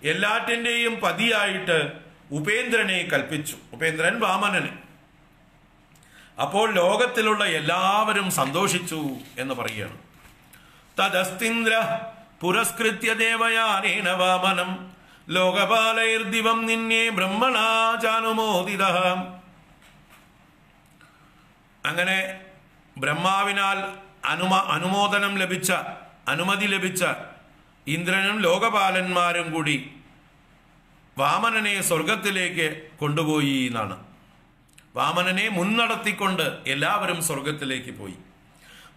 എല്ലാറ്റിന്റെയും പതിയായിട്ട് ഉപേന്ദ്രനെ കൽപ്പിച്ചു. ഉപേന്ദ്രൻ വാമനന് അപ്പോൾ ലോകത്തിലുള്ള എല്ലാവരും സന്തോഷിച്ചു എന്ന് പറയുകയാണ്. തദസ്തിന്ദ്ര പുരസ്കൃത്യ ദേവയാനേന വാമനം. ലോകപാലൈർദിവം നിന്നെ ബ്രഹ്മണാ ചാനുമോദിത അങ്ങനെ ബ്രഹ്മാവിനാൽ അനുമ അനുമോദനം ലഭിച്ച അനുമതി ലഭിച്ച ഇന്ദ്രനും ലോകപാലന്മാരും കൂടി വാമനനെ സ്വർഗത്തിലേക്ക് കൊണ്ടുപോയി എന്നാണ്. വാമനനെ മുൻനടത്തിക്കൊണ്ട് എല്ലാവരും സ്വർഗത്തിലേക്ക് പോയി.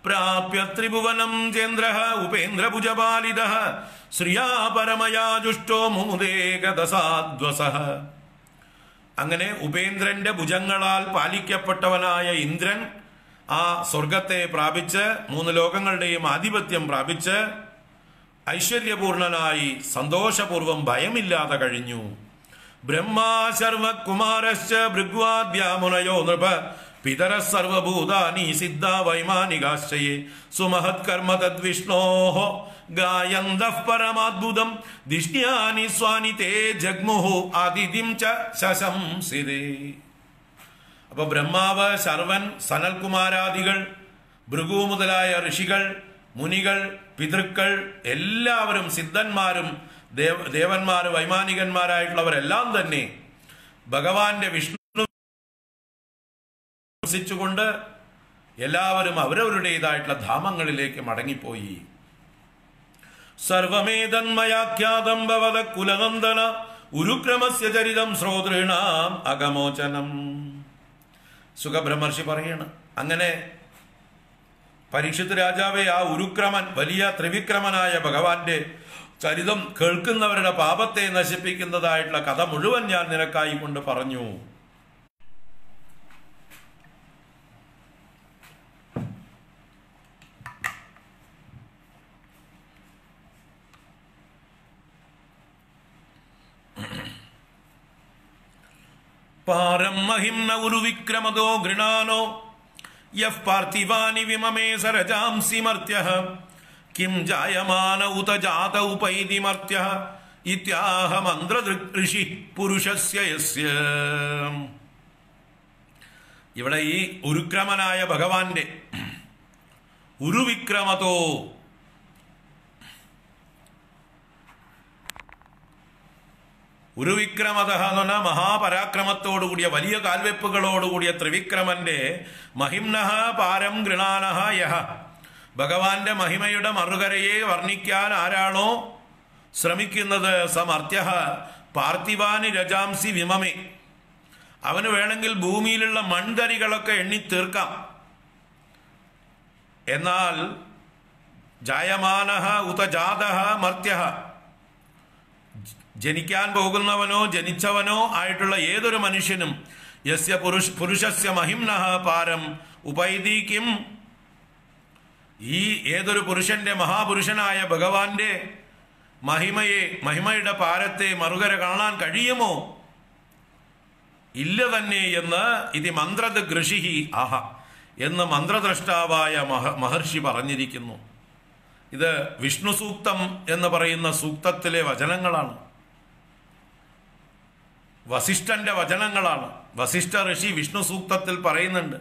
പ്രാപ്യ ത്രിഭുവനം ചേന്ദ്ര ഉപേന്ദ്രഭുജപാലിത ശ്രിയാ പരമയാ ജുഷ്ടോ മുമുദേകദസാദ്വസ അങ്ങനെ ഉപേന്ദ്രന്റെ ഭുജങ്ങളാൽ പാലിക്കപ്പെട്ടവനായ ഇന്ദ്രൻ ആ സ്വർഗത്തെ പ്രാപിച്ച് മൂന്ന് ലോകങ്ങളുടെയും ആധിപത്യം പ്രാപിച്ച് ഐശ്വര്യപൂർണനായി സന്തോഷപൂർവം ഭയമില്ലാതെ കഴിഞ്ഞു. ബ്രഹ്മാശർവകുമാരശ്ച ഭൃഗ്വാദ്യാമുനയോ നൃപ പിതര സർവഭൂതാനി സിദ്ധ വൈമാനികാശ്ചയേ സുമഹത് കർമ്മ തദ്വിഷ്ണോ ഗായന്ത പരമാദ്ഭുതം ദിഷ്ണ്യാനി സ്വാനി തേ ജഗ്മുഹു ആദിതിം ച അപ്പൊ ബ്രഹ്മാവ് ശർവൻ സനൽകുമാരാദികൾ ഭൃഗു മുതലായ ഋഷികൾ മുനികൾ പിതൃക്കൾ എല്ലാവരും സിദ്ധന്മാരും ദേവ ദേവന്മാർ വൈമാനികന്മാരായിട്ടുള്ളവരെല്ലാം തന്നെ ഭഗവാന്റെ വിഷ്ണു കൊണ്ട് എല്ലാവരും അവരവരുടേതായിട്ടുള്ള ധാമങ്ങളിലേക്ക് മടങ്ങിപ്പോയി. സർവമേതന്മയാഖ്യാതം ഭവത കുലനന്ദന ഉരുക്രമസ്യ ചരിതം ശ്രോതൃണാം അകമോചനം സുഖബ്രഹ്മർഷി പറയാണ് അങ്ങനെ പരീക്ഷത്ത് രാജാവെ ആ ഉരുക്രമൻ വലിയ ത്രിവിക്രമനായ ഭഗവാന്റെ ചരിതം കേൾക്കുന്നവരുടെ പാപത്തെ നശിപ്പിക്കുന്നതായിട്ടുള്ള കഥ മുഴുവൻ ഞാൻ നിനക്കായി കൊണ്ട് പറഞ്ഞു. പാരം മഹിംന ഉരുവിക്രമതോ ഗൃണാനോ? യഃ പാർത്ഥിവാനി വിമമേ സരജാംസി മർത്യ കിം ജായമാന ഉത ജാത ഉപൈതി മർത്യ। ഇത്യാഹ മന്ത്ര ഋഷി പുരുഷസ്യ യസ്യ। ഇവിടെ ഈ ഉരുക്രമനായ ഭഗവാന്റെ ഉരുവിക്രമതോ ഉരുവിക്രമത എന്ന് പറഞ്ഞാൽ മഹാപരാക്രമത്തോടുകൂടിയ വലിയ കാൽവെപ്പുകളോടുകൂടിയ ത്രിവിക്രമന്റെ മഹിംനഹ പാരം ഗൃണാനഹ യഹ. ഭഗവാന്റെ മഹിമയുടെ മറുകരയെ വർണിക്കാൻ ആരാണോ ശ്രമിക്കുന്നത്? സമർത്ഥ്യ പാർത്ഥിവാനി രജാംസി വിമമേ. അവന് വേണമെങ്കിൽ ഭൂമിയിലുള്ള മൺതരികളൊക്കെ എണ്ണി തീർക്കാം. എന്നാൽ ജായമാനഹ ഉതജാത മർത്യ ജനിക്കാൻ പോകുന്നവനോ ജനിച്ചവനോ ആയിട്ടുള്ള ഏതൊരു മനുഷ്യനും യസ്യ പുരുഷ പുരുഷസ്യ മഹിംനഹ പാരം ഉപൈതീക്കും ഈ ഏതൊരു പുരുഷന്റെ മഹാപുരുഷനായ ഭഗവാന്റെ മഹിമയെ മഹിമയുടെ പാരത്തെ മറുകര കാണാൻ കഴിയുമോ? ഇല്ല തന്നെ എന്ന് ഇത് മന്ത്രത് ഗൃഷിഹി ആഹ എന്ന് മന്ത്രദ്രഷ്ടാവായ മഹ മഹർഷി പറഞ്ഞിരിക്കുന്നു. ഇത് വിഷ്ണു സൂക്തം എന്ന് പറയുന്ന സൂക്തത്തിലെ വചനങ്ങളാണ്. വസിഷ്ഠന്റെ വചനങ്ങളാണ്. വസിഷ്ഠ ഋഷി വിഷ്ണു സൂക്തത്തിൽ പറയുന്നുണ്ട്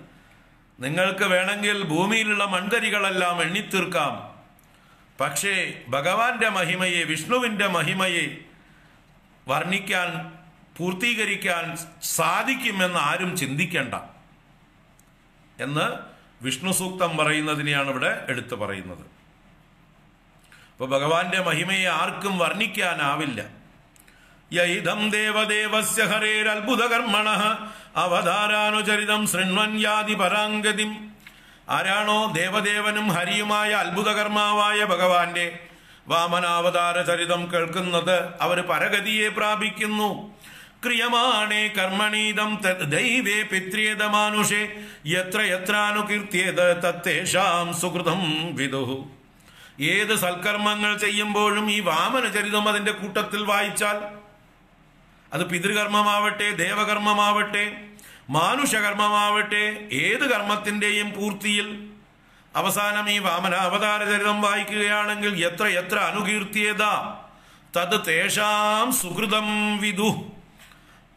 നിങ്ങൾക്ക് വേണമെങ്കിൽ ഭൂമിയിലുള്ള മൺതരികളെല്ലാം എണ്ണിത്തീർക്കാം. പക്ഷേ ഭഗവാന്റെ മഹിമയെ വിഷ്ണുവിന്റെ മഹിമയെ വർണിക്കാൻ പൂർത്തീകരിക്കാൻ സാധിക്കുമെന്ന് ആരും ചിന്തിക്കേണ്ട. എന്ന് വിഷ്ണു സൂക്തം പറയുന്നതിനെയാണ് ഇവിടെ എടുത്തു പറയുന്നത്. അപ്പൊ ഭഗവാന്റെ മഹിമയെ ആർക്കും വർണിക്കാനാവില്ല. യൈതം ദേവദേവസ്യ ഹരേരത്ഭുതകർമ്മണ അവതാരാനുചരിതം ശൃണ്വൻ യാതി പരാങ്കതിം ആരാണോ ദേവദേവനും ഹരിയുമായ അത്ഭുതകർമാവായ ഭഗവാന്റെ വാമനാവതാര ചരിതം കേൾക്കുന്നത് അവർ പരഗതിയെ പ്രാപിക്കുന്നു. ക്രിയമാണേ കർമ്മണീതം ദൈവേ പിത്രിയത മാനുഷേ എത്ര എത്രാനുകീർത്തിയത് തത്തേഷാം സുഹൃതം വിദുഹു ഏത് സൽക്കർമ്മങ്ങൾ ചെയ്യുമ്പോഴും ഈ വാമന ചരിതം അതിന്റെ കൂട്ടത്തിൽ വായിച്ചാൽ അത് പിതൃകർമ്മമാവട്ടെ ദേവകർമ്മമാവട്ടെ മാനുഷകർമ്മമാവട്ടെ ഏത് കർമ്മത്തിന്റെയും പൂർത്തിയിൽ അവസാനം ഈ വാമന അവതാര ചരിതം വായിക്കുകയാണെങ്കിൽ എത്ര എത്ര അനുകീർത്തിയതാ. തത് തേഷാം സുഹൃതം വിദു.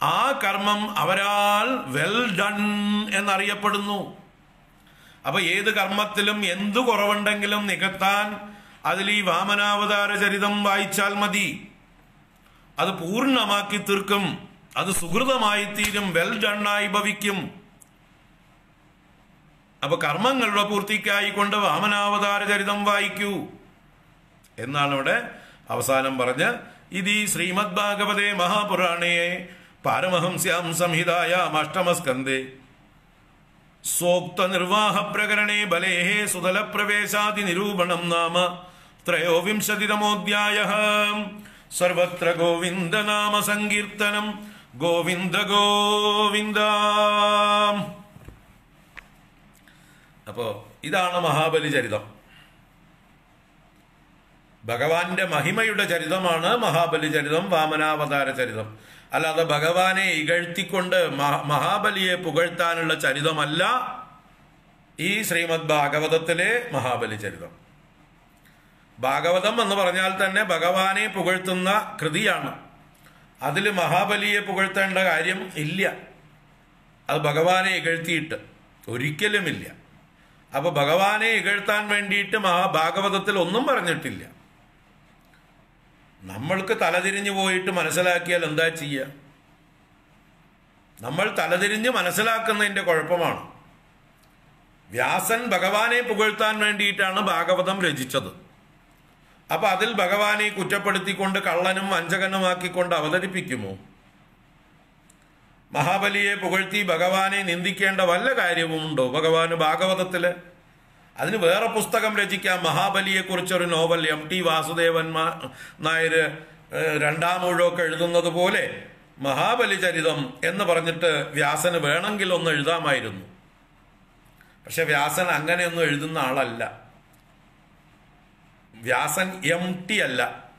ആ കർമ്മം അവരാൽ വെൽ ഡൺ എന്നറിയപ്പെടുന്നു. അപ്പൊ ഏത് കർമ്മത്തിലും എന്തു കുറവുണ്ടെങ്കിലും നികത്താൻ അതിൽ ഈ വാമനാവതാര ചരിതം വായിച്ചാൽ മതി. അത് പൂർണമാക്കി തീർക്കും. അത് സുഹൃതമായി തീരും. വെൽ ഡണ്ണായി ഭവിക്കും. അപ്പൊ കർമ്മങ്ങളുടെ പൂർത്തിക്കായി കൊണ്ട് വാമനാവതാര ചരിതം വായിക്കൂ. എന്നാണ് ഇവിടെ അവസാനം പറഞ്ഞ് ഇത് ശ്രീമദ് ഭാഗവതേ മഹാപുരാണേ പാരമഹംസ്യാം സംഹിതായാം അഷ്ടമസ്കന്ധേ. സോക്ത നിർവാഹ പ്രകരണേ ബലേഹ സുതല പ്രവേശാതി നിരൂപണം നാമ ത്രയോവിംശതിതമോധ്യായ സർവത്ര ഗോവിന്ദ നാമ സങ്കീർത്തനം ഗോവിന്ദ ഗോവിന്ദ. അപ്പോ ഇതാണ് മഹാബലി ചരിതം. ഭഗവാന്റെ മഹിമയുടെ ചരിതമാണ് മഹാബലി ചരിതം വാമനാവതാര ചരിതം. അല്ലാതെ ഭഗവാനെ ഇകഴ്ത്തിക്കൊണ്ട് മഹ- മഹാബലിയെ പുകഴ്ത്താനുള്ള ചരിതമല്ല ഈ ശ്രീമദ് ഭാഗവതത്തിലെ മഹാബലി ചരിതം. ഭാഗവതം എന്ന് പറഞ്ഞാൽ തന്നെ ഭഗവാനെ പുകഴ്ത്തുന്ന കൃതിയാണ്. അതിൽ മഹാബലിയെ പുകഴ്ത്തേണ്ട കാര്യം ഇല്ല. അത് ഭഗവാനെ ഇകഴ്ത്തിയിട്ട് ഒരിക്കലുമില്ല. അപ്പൊ ഭഗവാനെ ഇകഴ്ത്താൻ വേണ്ടിയിട്ട് മഹാഭാഗവതത്തിൽ ഒന്നും പറഞ്ഞിട്ടില്ല. നമ്മൾക്ക് തലതിരിഞ്ഞു പോയിട്ട് മനസ്സിലാക്കിയാൽ എന്താ ചെയ്യുക നമ്മൾ തലതിരിഞ്ഞ് മനസ്സിലാക്കുന്നതിന്റെ കുഴപ്പമാണ്. വ്യാസൻ ഭഗവാനെ പുകഴ്ത്താൻ വേണ്ടിയിട്ടാണ് ഭാഗവതം രചിച്ചത്. അപ്പൊ അതിൽ ഭഗവാനെ കുറ്റപ്പെടുത്തിക്കൊണ്ട് കള്ളനും വഞ്ചകനുമാക്കിക്കൊണ്ട് അവതരിപ്പിക്കുമോ? മഹാബലിയെ പുകഴ്ത്തി ഭഗവാനെ നിന്ദിക്കേണ്ട വല്ല കാര്യവുമുണ്ടോ ഭഗവാന് ഭാഗവതത്തിൽ? അതിന് വേറെ പുസ്തകം രചിക്കാം. മഹാബലിയെ കുറിച്ചൊരു novel M T Vasudevan Nair രണ്ടാം മുഴുവൊക്കെ എഴുതുന്നത് പോലെ മഹാബലി ചരിതം എന്ന് പറഞ്ഞിട്ട് വ്യാസന് വേണമെങ്കിൽ ഒന്ന് എഴുതാമായിരുന്നു. പക്ഷെ വ്യാസൻ അങ്ങനെയൊന്നും എഴുതുന്ന ആളല്ല. വ്യാസൻ എം ടി അല്ല.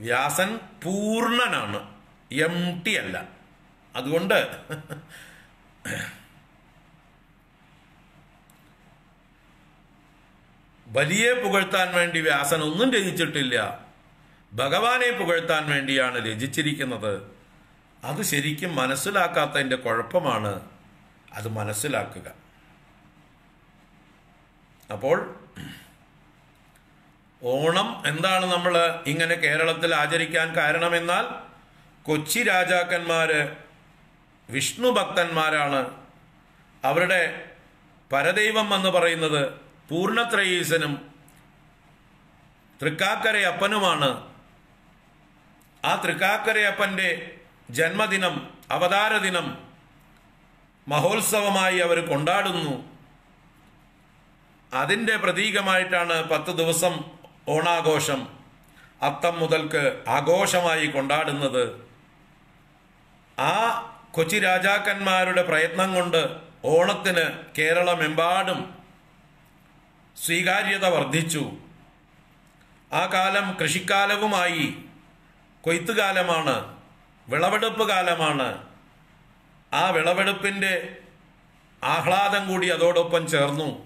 വ്യാസൻ പൂർണനാണ്. എം ടി അല്ല. അതുകൊണ്ട് ബലിയെ പുകഴ്ത്താൻ വേണ്ടി വ്യാസൻ ഒന്നും രചിച്ചിട്ടില്ല. ഭഗവാനെ പുകഴ്ത്താൻ വേണ്ടിയാണ് രചിച്ചിരിക്കുന്നത്. അത് ശരിക്കും മനസ്സിലാക്കാത്തതിന്റെ കുഴപ്പമാണ്. അത് മനസ്സിലാക്കുക. അപ്പോൾ ഓണം എന്താണ് നമ്മൾ ഇങ്ങനെ കേരളത്തിൽ ആചരിക്കാൻ കാരണമെന്നാൽ കൊച്ചി രാജാക്കന്മാര് വിഷ്ണു ഭക്തന്മാരാണ്. അവരുടെ പരദൈവം എന്ന് പറയുന്നത് പൂർണത്രയീസനും തൃക്കാക്കരയപ്പനുമാണ്. ആ തൃക്കാക്കരയപ്പന്റെ ജന്മദിനം അവതാര ദിനം മഹോത്സവമായി അവർ കൊണ്ടാടുന്നു. അതിന്റെ പ്രതീകമായിട്ടാണ് പത്ത് ദിവസം ഓണാഘോഷം അത്തം മുതൽക്ക് ആഘോഷമായി കൊണ്ടാടുന്നത്. ആ കൊച്ചി രാജാക്കന്മാരുടെ പ്രയത്നം കൊണ്ട് ഓണത്തിന് കേരളമെമ്പാടും സ്വീകാര്യത വർദ്ധിച്ചു. ആ കാലം കൃഷിക്കാലവുമായി കൊയ്ത്തുകാലമാണ് വിളവെടുപ്പ് കാലമാണ്. ആ വിളവെടുപ്പിന്റെ ആഹ്ലാദം കൂടി അതോടൊപ്പം ചേർന്നു.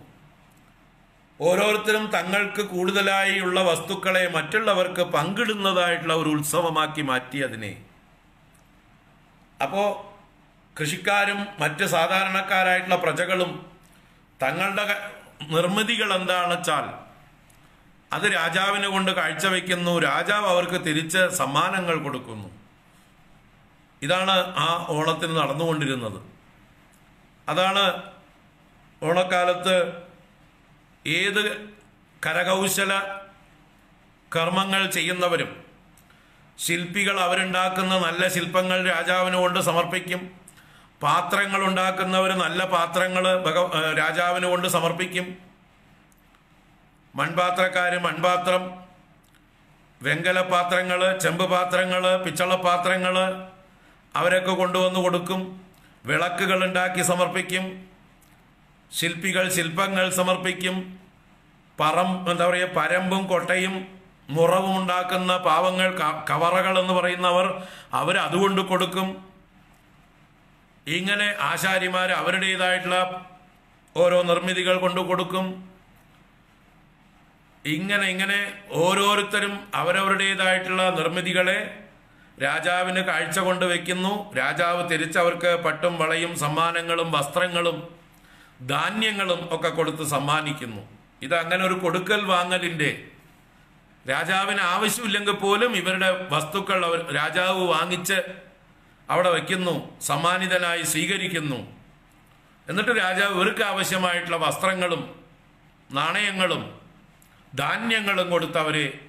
ഓരോരുത്തരും തങ്ങൾക്ക് കൂടുതലായി ഉള്ള വസ്തുക്കളെ മറ്റുള്ളവർക്ക് പങ്കിടുന്നതായിട്ടുള്ള ഒരു ഉത്സവമാക്കി മാറ്റി അതിനെ. അപ്പോൾ കൃഷിക്കാരും മറ്റ് സാധാരണക്കാരായിട്ടുള്ള പ്രജകളും തങ്ങളുടെ നിർമ്മിതികൾ എന്താണെന്ന് വെച്ചാൽ അത് രാജാവിനെ കൊണ്ട് കാഴ്ചവെക്കുന്നു രാജാവ് അവർക്ക് തിരിച്ച് സമ്മാനങ്ങൾ കൊടുക്കുന്നു. ഇതാണ് ആ ഓണത്തിന് നടന്നുകൊണ്ടിരുന്നത്. അതാണ് ഓണക്കാലത്ത് ഏത് കരകൗശല കർമ്മങ്ങൾ ചെയ്യുന്നവരും ശില്പികൾ അവരുണ്ടാക്കുന്ന നല്ല ശില്പങ്ങൾ രാജാവിന് കൊണ്ട് സമർപ്പിക്കും. പാത്രങ്ങൾ ഉണ്ടാക്കുന്നവർ നല്ല പാത്രങ്ങൾ ഭഗ രാജാവിന് കൊണ്ട് സമർപ്പിക്കും. മൺപാത്രക്കാർ മൺപാത്രം വെങ്കല പാത്രങ്ങൾ ചെമ്പ് പാത്രങ്ങൾ പിച്ചള പാത്രങ്ങൾ അവരൊക്കെ കൊണ്ടുവന്ന് കൊടുക്കും. വിളക്കുകൾ ഉണ്ടാക്കി സമർപ്പിക്കും. ശില്പികൾ ശില്പങ്ങൾ സമർപ്പിക്കും. പറം എന്താ പറയുക പരമ്പും കൊട്ടയും മുറവും ഉണ്ടാക്കുന്ന പാവങ്ങൾ കവറകൾ എന്ന് പറയുന്നവർ അവർ അതുകൊണ്ട് കൊടുക്കും. ഇങ്ങനെ ആശാരിമാർ അവരുടേതായിട്ടുള്ള ഓരോ നിർമ്മിതികൾ കൊണ്ട് കൊടുക്കും. ഇങ്ങനെ ഇങ്ങനെ ഓരോരുത്തരും അവരവരുടേതായിട്ടുള്ള നിർമ്മിതികളെ രാജാവിന് കാഴ്ച കൊണ്ട് വെക്കുന്നു. രാജാവ് തിരിച്ചവർക്ക് പട്ടും വളയും സമ്മാനങ്ങളും വസ്ത്രങ്ങളും ധാന്യങ്ങളും ഒക്കെ കൊടുത്ത് സമ്മാനിക്കുന്നു. ഇത് അങ്ങനെ ഒരു കൊടുക്കൽ വാങ്ങലിന്റെ രാജാവിന് ആവശ്യമില്ലെങ്കിൽ പോലും ഇവരുടെ വസ്തുക്കൾ അവർ രാജാവ് വാങ്ങിച്ച് അവിടെ വയ്ക്കുന്നു സമ്മാനിതനായി സ്വീകരിക്കുന്നു. എന്നിട്ട് രാജാവ് ഇവർക്ക് ആവശ്യമായിട്ടുള്ള വസ്ത്രങ്ങളും നാണയങ്ങളും ധാന്യങ്ങളും കൊടുത്ത് അവരെ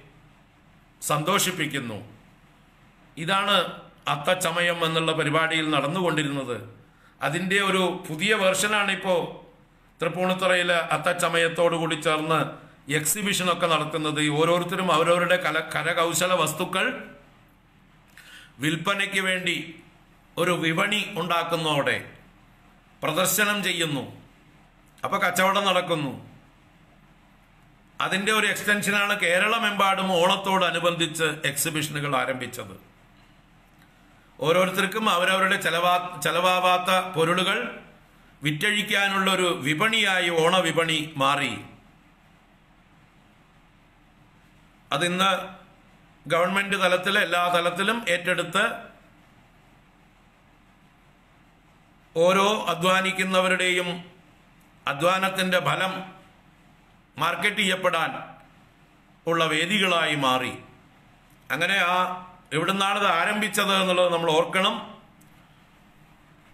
സന്തോഷിപ്പിക്കുന്നു. ഇതാണ് അത്തച്ചമയം എന്നുള്ള പരിപാടിയിൽ നടന്നുകൊണ്ടിരുന്നത്. അതിന്റെ ഒരു പുതിയ വേർഷനാണ് ഇപ്പോൾ തൃപ്പൂണിത്തുറയിൽ അത്തച്ചമയത്തോടു കൂടി ചേർന്ന് എക്സിബിഷനൊക്കെ നടത്തുന്നത് ഓരോരുത്തരും അവരവരുടെ കല കരകൗശല വസ്തുക്കൾ വിൽപ്പനയ്ക്ക് വേണ്ടി ഒരു വിപണി ഉണ്ടാക്കുന്നതോടെ പ്രദർശനം ചെയ്യുന്നു. അപ്പൊ കച്ചവടം നടക്കുന്നു. അതിന്റെ ഒരു എക്സ്റ്റൻഷനാണ് കേരളമെമ്പാടും ഓണത്തോടനുബന്ധിച്ച് എക്സിബിഷനുകൾ ആരംഭിച്ചത്. ഓരോരുത്തർക്കും അവരവരുടെ ചെലവാ ചെലവാവാത്ത പൊരുളുകൾ വിറ്റഴിക്കാനുള്ള ഒരു വിപണിയായി ഓണവിപണി മാറി. അതിന്ന് ഗവൺമെന്റ് തലത്തിൽ എല്ലാ തലത്തിലും ഏറ്റെടുത്ത് ഓരോ അധ്വാനിക്കുന്നവരുടെയും അധ്വാനത്തിന്റെ ഫലം മാർക്കറ്റ് ചെയ്യപ്പെടാൻ ഉള്ള വേദികളായി മാറി. അങ്ങനെ ആ എവിടുന്നാണ് ഇത് ആരംഭിച്ചത് എന്നുള്ളത് നമ്മൾ ഓർക്കണം.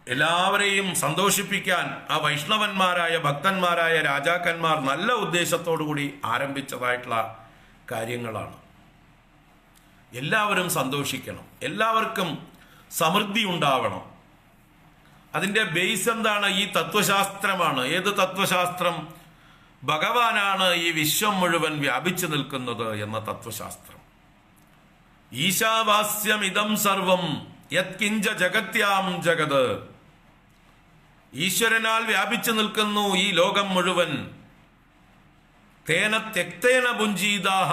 എല്ലാവരെയും സന്തോഷിപ്പിക്കാൻ ആ വൈഷ്ണവന്മാരായ ഭക്തന്മാരായ രാജാക്കന്മാർ നല്ല ഉദ്ദേശത്തോടു കൂടി ആരംഭിച്ചതായിട്ടുള്ള കാര്യങ്ങളാണ്. എല്ലാവരും സന്തോഷിക്കണം. എല്ലാവർക്കും സമൃദ്ധി ഉണ്ടാവണം. അതിന്റെ ബേസ് എന്താണ്? ഈ തത്വശാസ്ത്രമാണ്. ഏത് തത്വശാസ്ത്രം? ഭഗവാനാണ് ഈ വിശ്വം മുഴുവൻ വ്യാപിച്ചു നിൽക്കുന്നത് എന്ന തത്വശാസ്ത്രം. ഈശാവാസ്യമിതം സർവം യത്കിഞ്ച ജഗത്യാം ജഗത്. ഈശ്വരനാൽ വ്യാപിച്ചു നിൽക്കുന്നു ഈ ലോകം മുഴുവൻ. തേന തെക്തേന പുഞ്ചീതാഹ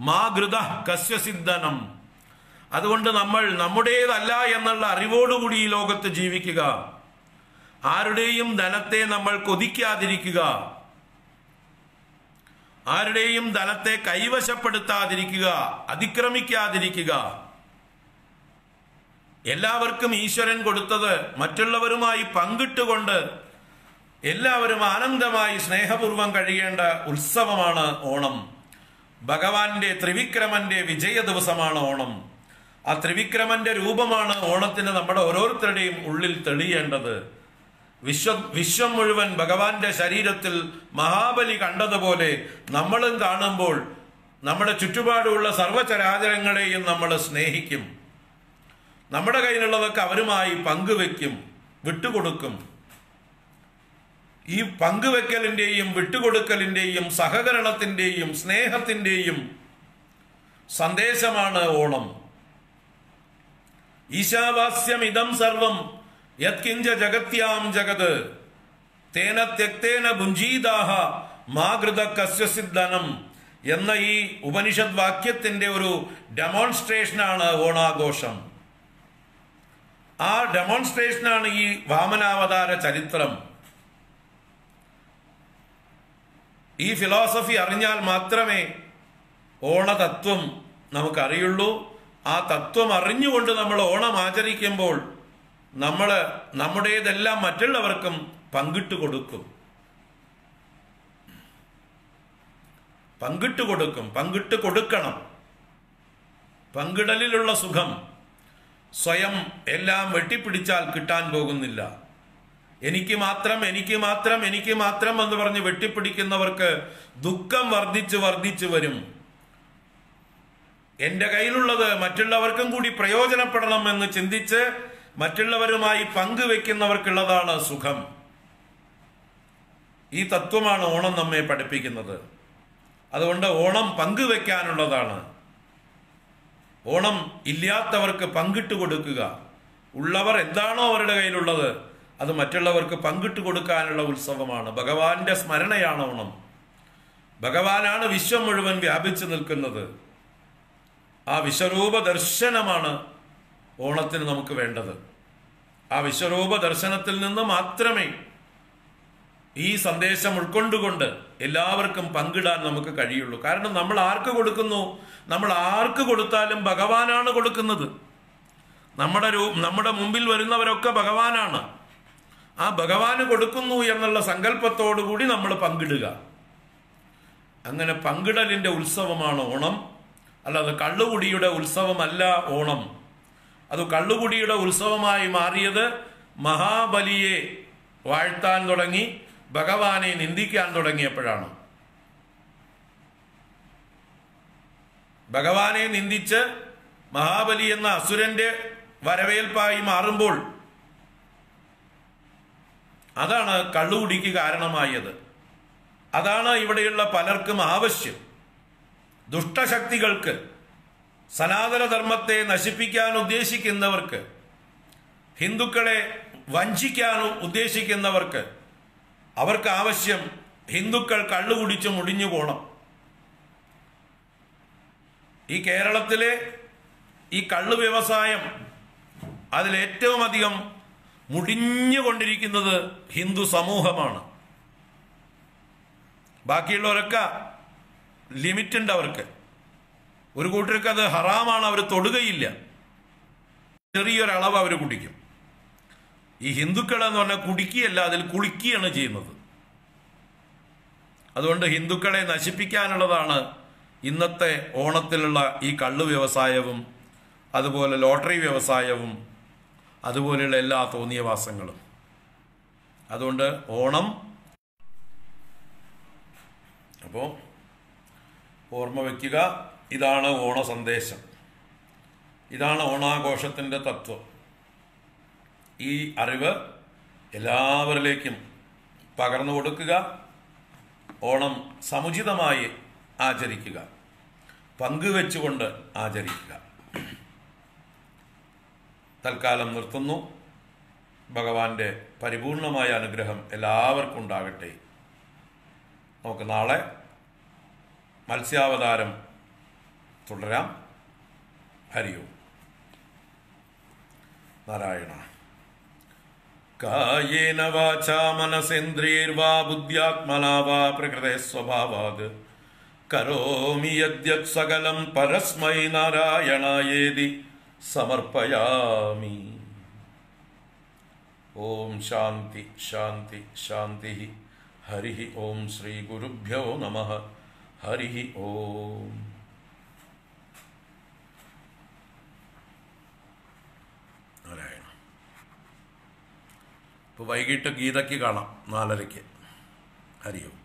മാ ഘൃത കസ്യസിദ്ധനം അതുകൊണ്ട് നമ്മൾ നമ്മുടേതല്ല എന്നുള്ള അറിവോടുകൂടി ഈ ലോകത്ത് ജീവിക്കുക. ആരുടെയും ധനത്തെ നമ്മൾ കൊതിക്കാതിരിക്കുക. ആരുടെയും ധനത്തെ കൈവശപ്പെടുത്താതിരിക്കുക അതിക്രമിക്കാതിരിക്കുക. എല്ലാവർക്കും ഈശ്വരൻ കൊടുത്തത് മറ്റുള്ളവരുമായി പങ്കിട്ടുകൊണ്ട് എല്ലാവരും ആനന്ദമായി സ്നേഹപൂർവം കഴിയേണ്ട ഉത്സവമാണ് ഓണം. ഭഗവാന്റെ ത്രിവിക്രമന്റെ വിജയ ദിവസമാണ് ഓണം. ആ ത്രിവിക്രമന്റെ രൂപമാണ് ഓണത്തിന് നമ്മുടെ ഓരോരുത്തരുടെയും ഉള്ളിൽ തെളിയേണ്ടത്. വിശ്വ വിശ്വം മുഴുവൻ ഭഗവാന്റെ ശരീരത്തിൽ മഹാബലി കണ്ടതുപോലെ നമ്മളും കാണുമ്പോൾ നമ്മുടെ ചുറ്റുപാടുമുള്ള സർവചരാചരങ്ങളെയും നമ്മൾ സ്നേഹിക്കും. നമ്മുടെ കയ്യിലുള്ളതൊക്കെ അവരുമായി പങ്കുവെക്കും വിട്ടുകൊടുക്കും. ഈ പങ്കുവെക്കലിന്റെയും വിട്ടുകൊടുക്കലിന്റെയും സഹകരണത്തിന്റെയും സ്നേഹത്തിന്റെയും സന്ദേശമാണ് ഓണം. ഈശാവാസ്യം ഇതം സർവം യത്കിഞ്ച ജഗത്യാം ജഗത്. തേന തെക്തേന ഭുഞ്ചീതാഹ മാകൃത കസ്യസിദ്ധനം എന്ന ഈ ഉപനിഷത് വാക്യത്തിന്റെ ഒരു ഡെമോൺസ്ട്രേഷനാണ് ഓണാഘോഷം. ആ ഡെമോൺസ്ട്രേഷനാണ് ഈ വാമനാവതാര ചരിത്രം. ഈ ഫിലോസഫി അറിഞ്ഞാൽ മാത്രമേ ഓണതത്വം നമുക്കറിയുള്ളൂ. ആ തത്വം അറിഞ്ഞുകൊണ്ട് നമ്മൾ ഓണം ആചരിക്കുമ്പോൾ നമ്മൾ നമ്മുടേതെല്ലാം മറ്റുള്ളവർക്കും പങ്കിട്ട് കൊടുക്കും. പങ്കിട്ട് കൊടുക്കും. പങ്കിട്ട് കൊടുക്കണം. പങ്കിടലിലുള്ള സുഖം സ്വയം എല്ലാം വെട്ടിപ്പിടിച്ചാൽ കിട്ടാൻ പോകുന്നില്ല. എനിക്ക് മാത്രം എനിക്ക് മാത്രം എനിക്ക് മാത്രം എന്ന് പറഞ്ഞ് വെട്ടിപ്പിടിക്കുന്നവർക്ക് ദുഃഖം വർദ്ധിച്ച് വർദ്ധിച്ചു വരും. എന്റെ കയ്യിലുള്ളത് മറ്റുള്ളവർക്കും കൂടി പ്രയോജനപ്പെടണം എന്ന് ചിന്തിച്ച് മറ്റുള്ളവരുമായി പങ്കുവെക്കുന്നവർക്കുള്ളതാണ് സുഖം. ഈ തത്വമാണ് ഓണം നമ്മെ പഠിപ്പിക്കുന്നത്. അതുകൊണ്ട് ഓണം പങ്കുവെക്കാനുള്ളതാണ്. ഓണം ഇല്ലാത്തവർക്ക് പങ്കിട്ട് കൊടുക്കുക. ഉള്ളവർ എന്താണോ അവരുടെ കയ്യിലുള്ളത് അത് മറ്റുള്ളവർക്ക് പങ്കിട്ട് കൊടുക്കാനുള്ള ഉത്സവമാണ്. ഭഗവാന്റെ സ്മരണയാണ് ഓണം. ഭഗവാനാണ് വിശ്വം മുഴുവൻ വ്യാപിച്ചു നിൽക്കുന്നത്. ആ വിശ്വരൂപ ദർശനമാണ് ഓണത്തിന് നമുക്ക് വേണ്ടത്. ആ വിശ്വരൂപ ദർശനത്തിൽ നിന്ന് മാത്രമേ ഈ സന്ദേശം ഉൾക്കൊണ്ടുകൊണ്ട് എല്ലാവർക്കും പങ്കിടാൻ നമുക്ക് കഴിയുള്ളൂ. കാരണം നമ്മൾ ആർക്ക് കൊടുക്കുന്നു? നമ്മൾ ആർക്ക് കൊടുത്താലും ഭഗവാനാണ് കൊടുക്കുന്നത്. നമ്മുടെ രൂ നമ്മുടെ മുമ്പിൽ വരുന്നവരൊക്കെ ഭഗവാനാണ്. ആ ഭഗവാന് കൊടുക്കുന്നു എന്നുള്ള സങ്കല്പത്തോടു കൂടി നമ്മൾ പങ്കിടുക. അങ്ങനെ പങ്കിടലിന്റെ ഉത്സവമാണ് ഓണം. അല്ലാതെ കള്ളുകുടിയുടെ ഉത്സവമല്ല ഓണം. അത് കള്ളുകുടിയുടെ ഉത്സവമായി മാറിയത് മഹാബലിയെ വാഴ്ത്താൻ തുടങ്ങി ഭഗവാനെ നിന്ദിക്കാൻ തുടങ്ങിയപ്പോഴാണ്. ഭഗവാനെ നിന്ദിച്ച് മഹാബലി എന്ന അസുരന്റെ വരവേൽപ്പായി മാറുമ്പോൾ അതാണ് കള്ളുകുടിക്ക് കാരണമായത്. അതാണ് ഇവിടെയുള്ള പലർക്കും ആവശ്യം. ദുഷ്ടശക്തികൾക്ക് സനാതനധർമ്മത്തെ നശിപ്പിക്കാൻ ഉദ്ദേശിക്കുന്നവർക്ക് ഹിന്ദുക്കളെ വഞ്ചിക്കാൻ ഉദ്ദേശിക്കുന്നവർക്ക് അവർക്ക് ആവശ്യം ഹിന്ദുക്കൾ കള്ളുകുടിച്ച് മുടിഞ്ഞു പോകണം ഈ കേരളത്തിലെ ഈ കള്ളു വ്യവസായം അതിലേറ്റവും അധികം മുടിഞ്ഞുകൊണ്ടിരിക്കുന്നത് ഹിന്ദു സമൂഹമാണ്. ബാക്കിയുള്ളവരൊക്കെ ലിമിറ്റ് ഉണ്ട് അവർക്ക് ഒരു കൂട്ടർക്ക് അത് ഹറാമാണ് അവർ തൊടുകയില്ല. ചെറിയൊരളവ് അവർ കുടിക്കും. ഈ ഹിന്ദുക്കൾ എന്ന് പറഞ്ഞാൽ കുടിക്കുകയല്ല അതിൽ കുളിക്കുകയാണ് ചെയ്യുന്നത്. അതുകൊണ്ട് ഹിന്ദുക്കളെ നശിപ്പിക്കാനുള്ളതാണ് ഇന്നത്തെ ഓണത്തിലുള്ള ഈ കള്ള് വ്യവസായവും അതുപോലെ ലോട്ടറി വ്യവസായവും അതുപോലെയുള്ള എല്ലാ തോന്നിയവാസങ്ങളും. അതുകൊണ്ട് ഓണം. അപ്പോൾ ഓർമ്മ വയ്ക്കുക ഇതാണ് ഓണ സന്ദേശം ഇതാണ് ഓണാഘോഷത്തിന്റെ തത്വം. ഈ അറിവ് എല്ലാവരിലേക്കും പകർന്നു കൊടുക്കുക ഓണം സമുചിതമായി ആചരിക്കുക പങ്കുവെച്ചുകൊണ്ട് ആചരിക്കുക. തൽക്കാലം നിർത്തുന്നു. ഭഗവാന്റെ പരിപൂർണമായ അനുഗ്രഹം എല്ലാവർക്കും ഉണ്ടാകട്ടെ നമുക്ക് നാളെ മത്സ്യാവതാരം തുടരാം. ഹരിയോം നാരായണ. കായേന വാചാ മനസേന്ദ്രിയർവാ ബുദ്ധ്യാത്മനാ വാ പ്രകൃതേ സ്വഭാവാത്. കരോമി യദ്യത് സകലം പരസ്മൈ നാരായണായേതി സമർപ്പയാമി. ഓം ശാന്തി ശാന്തി ശാന്തി. ഹരി ഓം ശ്രീ ഗുരുഭ്യോ നമ. ഹരി ഓം നാരായണ ഇപ്പോൾ വൈകിട്ട് ഗീതയ്ക്ക് കാണാം നാലരയ്ക്ക്. ഹരി ഓം